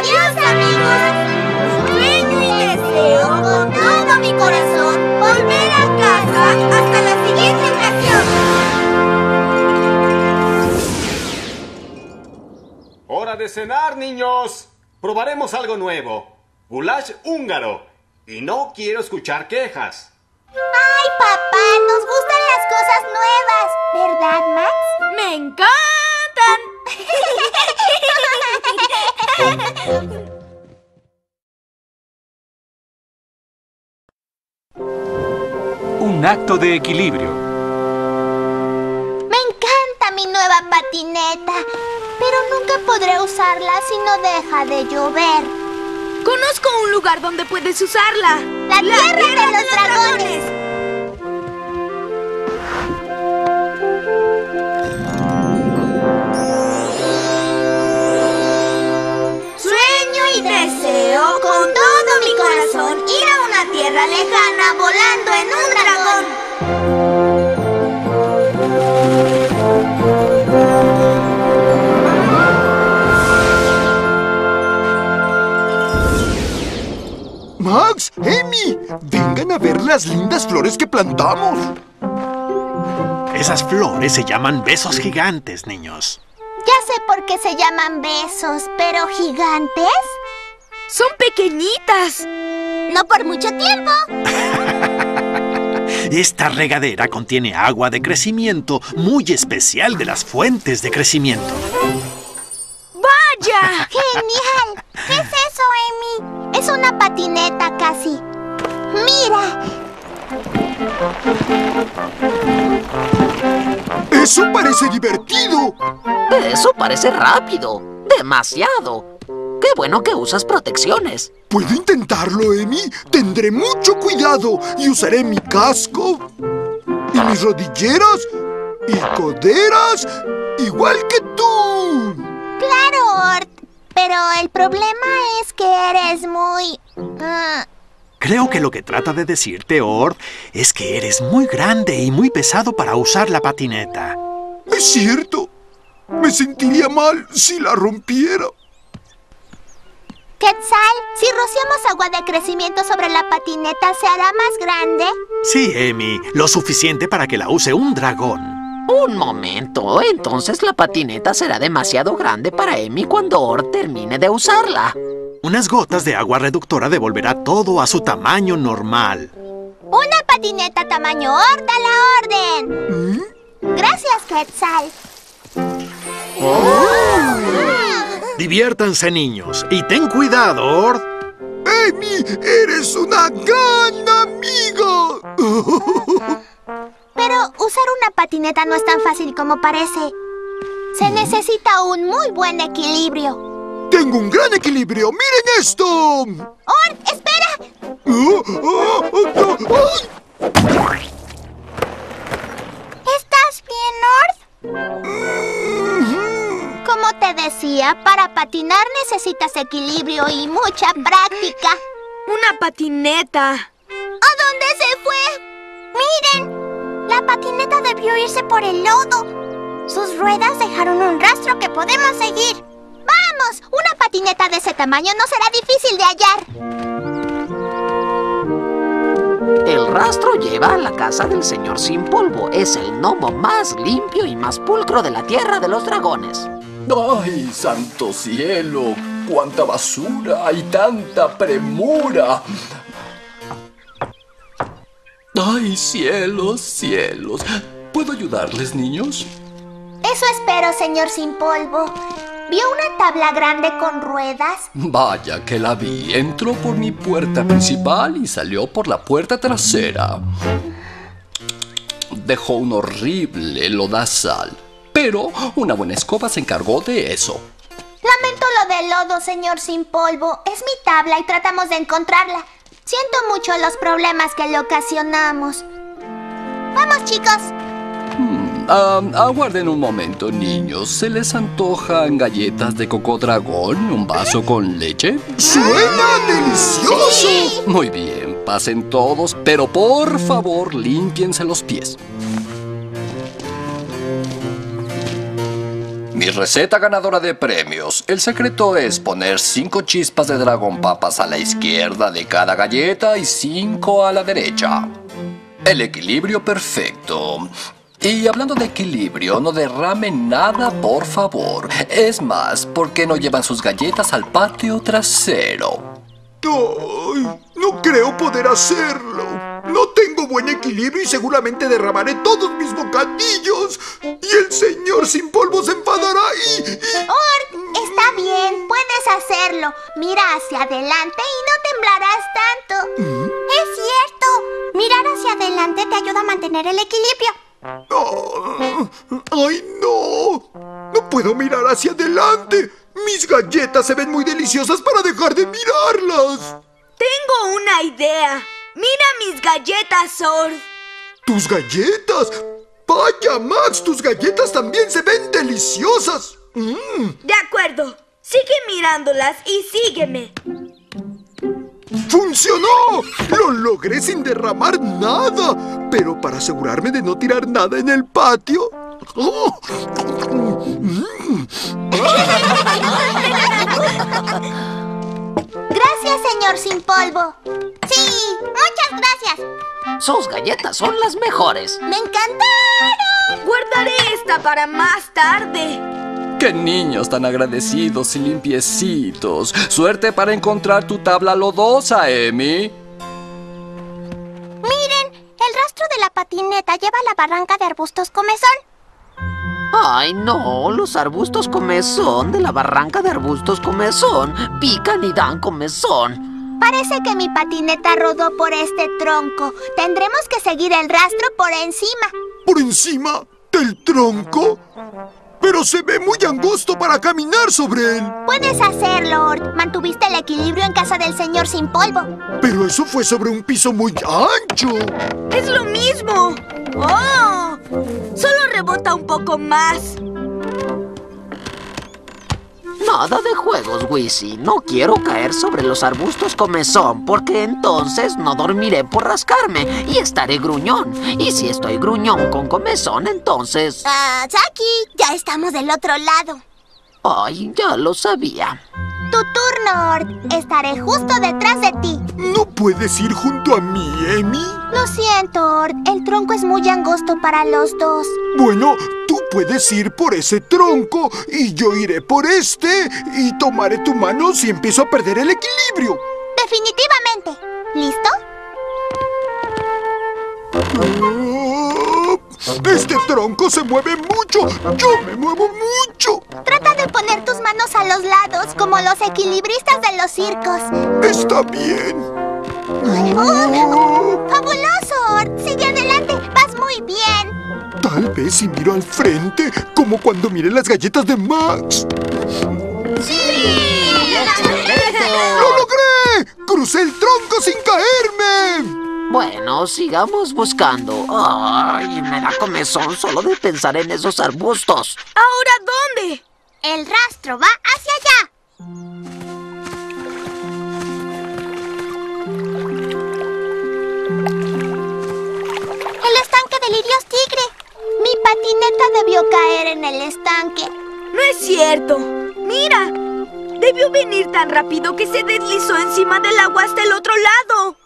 Adiós, amigos. Sueño y deseo con todo mi corazón volver a casa hasta la siguiente ocasión. ¡Hora de cenar, niños! Probaremos algo nuevo. Goulash húngaro. Y no quiero escuchar quejas. Ay, papá, nos gustan las cosas nuevas. ¿Verdad, Max? ¡Me encantan! Un acto de equilibrio. Me encanta mi nueva patineta, pero nunca podré usarla si no deja de llover. Conozco un lugar donde puedes usarla. La tierra, de los dragones. Deseo con todo mi corazón ir a una tierra lejana volando en un dragón. Max, Amy, vengan a ver las lindas flores que plantamos. Esas flores se llaman besos gigantes, niños. Ya sé por qué se llaman besos, pero gigantes. Son pequeñitas. No por mucho tiempo. Esta regadera contiene agua de crecimiento muy especial de las fuentes de crecimiento. ¡Vaya! ¡Genial! ¿Qué es eso, Amy? Es una patineta casi. ¡Mira! Eso parece divertido. Eso parece rápido. Demasiado. Qué bueno que usas protecciones. ¿Puedo intentarlo, Emi? Tendré mucho cuidado y usaré mi casco y mis rodilleras y coderas igual que tú. Claro, Ort. Pero el problema es que eres muy... ah, Creo que lo que trata de decirte, Ord, es que eres muy grande y muy pesado para usar la patineta. Es cierto. Me sentiría mal si la rompiera. Quetzal, si rociamos agua de crecimiento sobre la patineta, ¿se hará más grande? Sí, Emi, lo suficiente para que la use un dragón. Un momento, entonces la patineta será demasiado grande para Emi cuando Or termine de usarla. Unas gotas de agua reductora devolverá todo a su tamaño normal. Una patineta tamaño Ort a la orden. Gracias, Quetzal. Diviértanse, niños, y ten cuidado, Ord. ¡Emi, eres una gran amiga! Pero usar una patineta no es tan fácil como parece. Se necesita un muy buen equilibrio. Tengo un gran equilibrio. ¡Miren esto! ¡Ort, espera! Oh, oh, oh, oh, ay. ¿Estás bien, Ort? Como te decía, para patinar necesitas equilibrio y mucha práctica. Una patineta. ¿A dónde se fue? ¡Miren! La patineta debió irse por el lodo. Sus ruedas dejaron un rastro que podemos seguir. ¡Vamos! Una patineta de ese tamaño no será difícil de hallar. El rastro lleva a la casa del señor sin polvo. Es el gnomo más limpio y más pulcro de la tierra de los dragones. ¡Ay, santo cielo! ¡Cuánta basura y tanta premura! ¡Ay, cielos, cielos! ¿Puedo ayudarles, niños? Eso espero, señor sin polvo. ¿Vio una tabla grande con ruedas? Vaya que la vi. Entró por mi puerta principal y salió por la puerta trasera. Dejó un horrible lodazal. Pero una buena escoba se encargó de eso. Lamento lo del lodo, señor sin polvo. Es mi tabla y tratamos de encontrarla. Siento mucho los problemas que le ocasionamos. Vamos, chicos. Ah, aguarden un momento, niños. ¿Se les antojan galletas de cocodragón? ¿Un vaso con leche? ¡Suena delicioso! Muy bien, pasen todos, pero por favor, límpiense los pies. Mi receta ganadora de premios. El secreto es poner 5 chispas de dragón papas a la izquierda de cada galleta y 5 a la derecha. El equilibrio perfecto. Y hablando de equilibrio, no derramen nada, por favor. Es más, ¿por qué no llevan sus galletas al patio trasero? No creo poder hacerlo. No tengo buen equilibrio y seguramente derramaré todos mis bocadillos. Y el señor sin polvo se enfadará y... y- Ort, está bien, puedes hacerlo. Mira hacia adelante y no temblarás tanto. Es cierto. Mirar hacia adelante te ayuda a mantener el equilibrio. Ah, ¡Ay, no! No puedo mirar hacia adelante. Mis galletas se ven muy deliciosas para dejar de mirarlas. Tengo una idea. Mira mis galletas, Ord. ¿Tus galletas? Vaya, Max, tus galletas también se ven deliciosas. Mm. De acuerdo. Sigue mirándolas y sígueme. ¡Funcionó! Lo logré sin derramar nada. Pero para asegurarme de no tirar nada en el patio... ¡Oh! Mm. Gracias, señor sin polvo. Sí, muchas gracias. Sus galletas son las mejores. ¡Me encantaron! Guardaré esta para más tarde. ¡Qué niños tan agradecidos y limpiecitos! Suerte para encontrar tu tabla lodosa, Emi. Miren, el rastro de la patineta lleva a la barranca de arbustos comezón. Ay, no, los arbustos comezón de la barranca de arbustos comezón pican y dan comezón. Parece que mi patineta rodó por este tronco. Tendremos que seguir el rastro por encima. ¿Por encima? ¿Del tronco? Pero se ve muy angosto para caminar sobre él. Puedes hacerlo, Lord. Mantuviste el equilibrio en casa del señor sin polvo. Pero eso fue sobre un piso muy ancho. ¡Es lo mismo! ¡Oh! Solo rebota un poco más. Nada de juegos, Wizzy. No quiero caer sobre los arbustos comezón, porque entonces no dormiré por rascarme y estaré gruñón. Y si estoy gruñón con comezón, entonces... Ah, Jackie, ya estamos del otro lado. Ay, ya lo sabía. Tu turno, Ord. Estaré justo detrás de ti. ¿No puedes ir junto a mí, Emi? Lo siento, Ord. El tronco es muy angosto para los dos. Bueno, tú puedes ir por ese tronco y yo iré por este y tomaré tu mano si empiezo a perder el equilibrio. Definitivamente. ¿Listo? Este tronco se mueve mucho. Yo me muevo mucho. Trata de poner tus manos a los lados como los equilibristas de los circos. Está bien. ¡Oh! ¡Fabuloso! Sigue adelante. Vas muy bien. Tal vez si miro al frente, como cuando miré las galletas de Max. ¡Sí! ¡Lo logré! ¡Crucé el tronco sin caerme! Bueno, sigamos buscando. Ay, me da comezón solo de pensar en esos arbustos. ¿Ahora dónde? El rastro va hacia allá. El estanque de lirios tigre. Mi patineta debió caer en el estanque. No es cierto. Mira. Debió venir tan rápido que se deslizó encima del agua hasta el otro lado.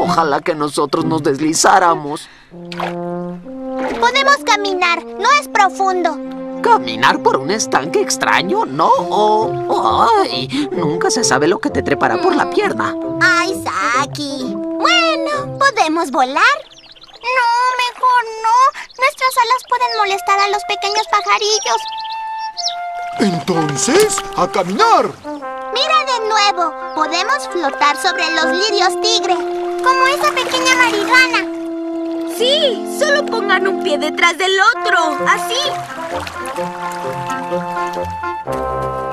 Ojalá que nosotros nos deslizáramos. Podemos caminar. No es profundo. ¿Caminar por un estanque extraño? No. Oh, ay, nunca se sabe lo que te trepará por la pierna. ¡Ay, Saki! Bueno, ¿podemos volar? No, mejor no. Nuestras alas pueden molestar a los pequeños pajarillos. Entonces, a caminar. Mira de nuevo. Podemos flotar sobre los lirios tigre. Como esa pequeña marijana. Sí, solo pongan un pie detrás del otro. Así.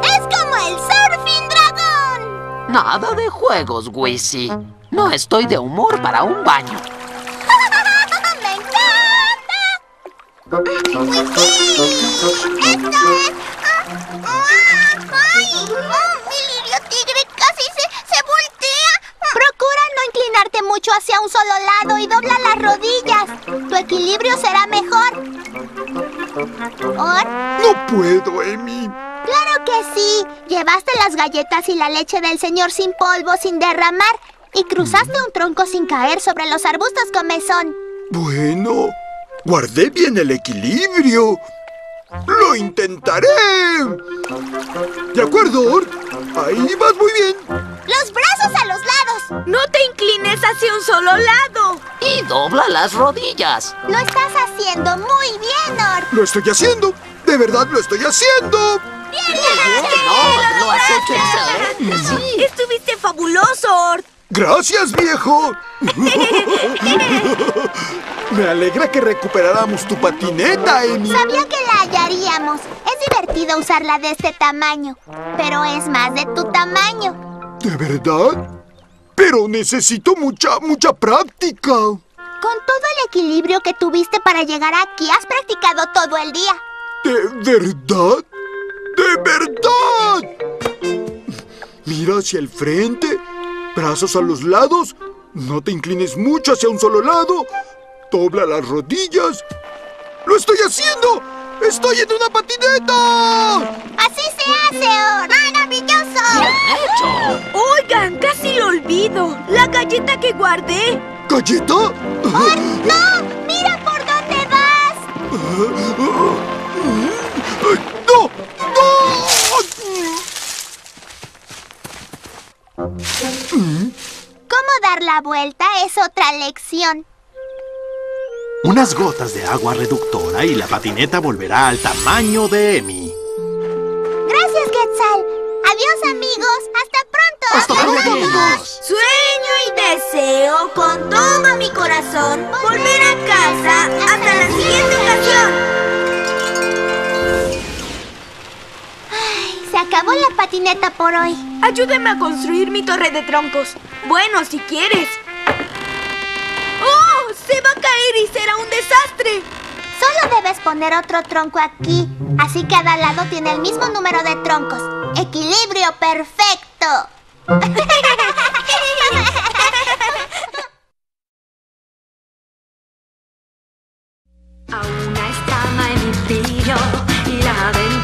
¡Es como el surfing dragón! Nada de juegos, Wizzy. No estoy de humor para un baño. ¡Me encanta! ¡Whisky! ¡Esto es! ¡Ah! ¡Ah! ¡Ay! ¡Oh! ¡Mi lirio tigre casi se, se voltea! Procura no inclinarte mucho hacia un solo lado y dobla las rodillas. Tu equilibrio será mejor. ¿Or? No puedo, Emi. Claro que sí. Llevaste las galletas y la leche del señor sin polvo sin derramar y cruzaste un tronco sin caer sobre los arbustos comezón. Bueno, guardé bien el equilibrio. ¡Lo intentaré! De acuerdo, Or. Ahí vas muy bien. ¡Los brazos a los lados! No te inclines hacia un solo lado. Y dobla las rodillas. Lo estás haciendo muy bien, Or. Lo estoy haciendo. De verdad lo estoy haciendo. ¡Bien! No, lo has hecho excelente, sí. Estuviste fabuloso, Ort. Gracias, viejo. Me alegra que recuperáramos tu patineta, Emi. Sabía que la hallaríamos. Es divertido usarla de este tamaño, pero es más de tu tamaño. ¿De verdad? Pero necesito mucha, mucha práctica. Con todo el equilibrio que tuviste para llegar aquí, has practicado todo el día. ¿De verdad? ¡De verdad! Mira hacia el frente, brazos a los lados, no te inclines mucho hacia un solo lado, dobla las rodillas. ¡Lo estoy haciendo! ¡Estoy en una patineta! ¡Así se hace, Or! ¡Maravilloso! ¡Hecho! Oigan, casi lo olvido. La galleta que guardé. ¿Galleta? Or, ¡No! ¡Mira por dónde vas! ¡No! Cómo dar la vuelta es otra lección. Unas gotas de agua reductora y la patineta volverá al tamaño de Emi. Gracias, Quetzal. Adiós, amigos. ¡Hasta pronto! ¡Hasta pronto, amigos! Sueño y deseo con todo mi corazón volver a casa hasta la siguiente ocasión. Se acabó la patineta por hoy. Ayúdame a construir mi torre de troncos. Bueno, si quieres. ¡Se va a caer y será un desastre! Solo debes poner otro tronco aquí. Así cada lado tiene el mismo número de troncos. Equilibrio perfecto. Y la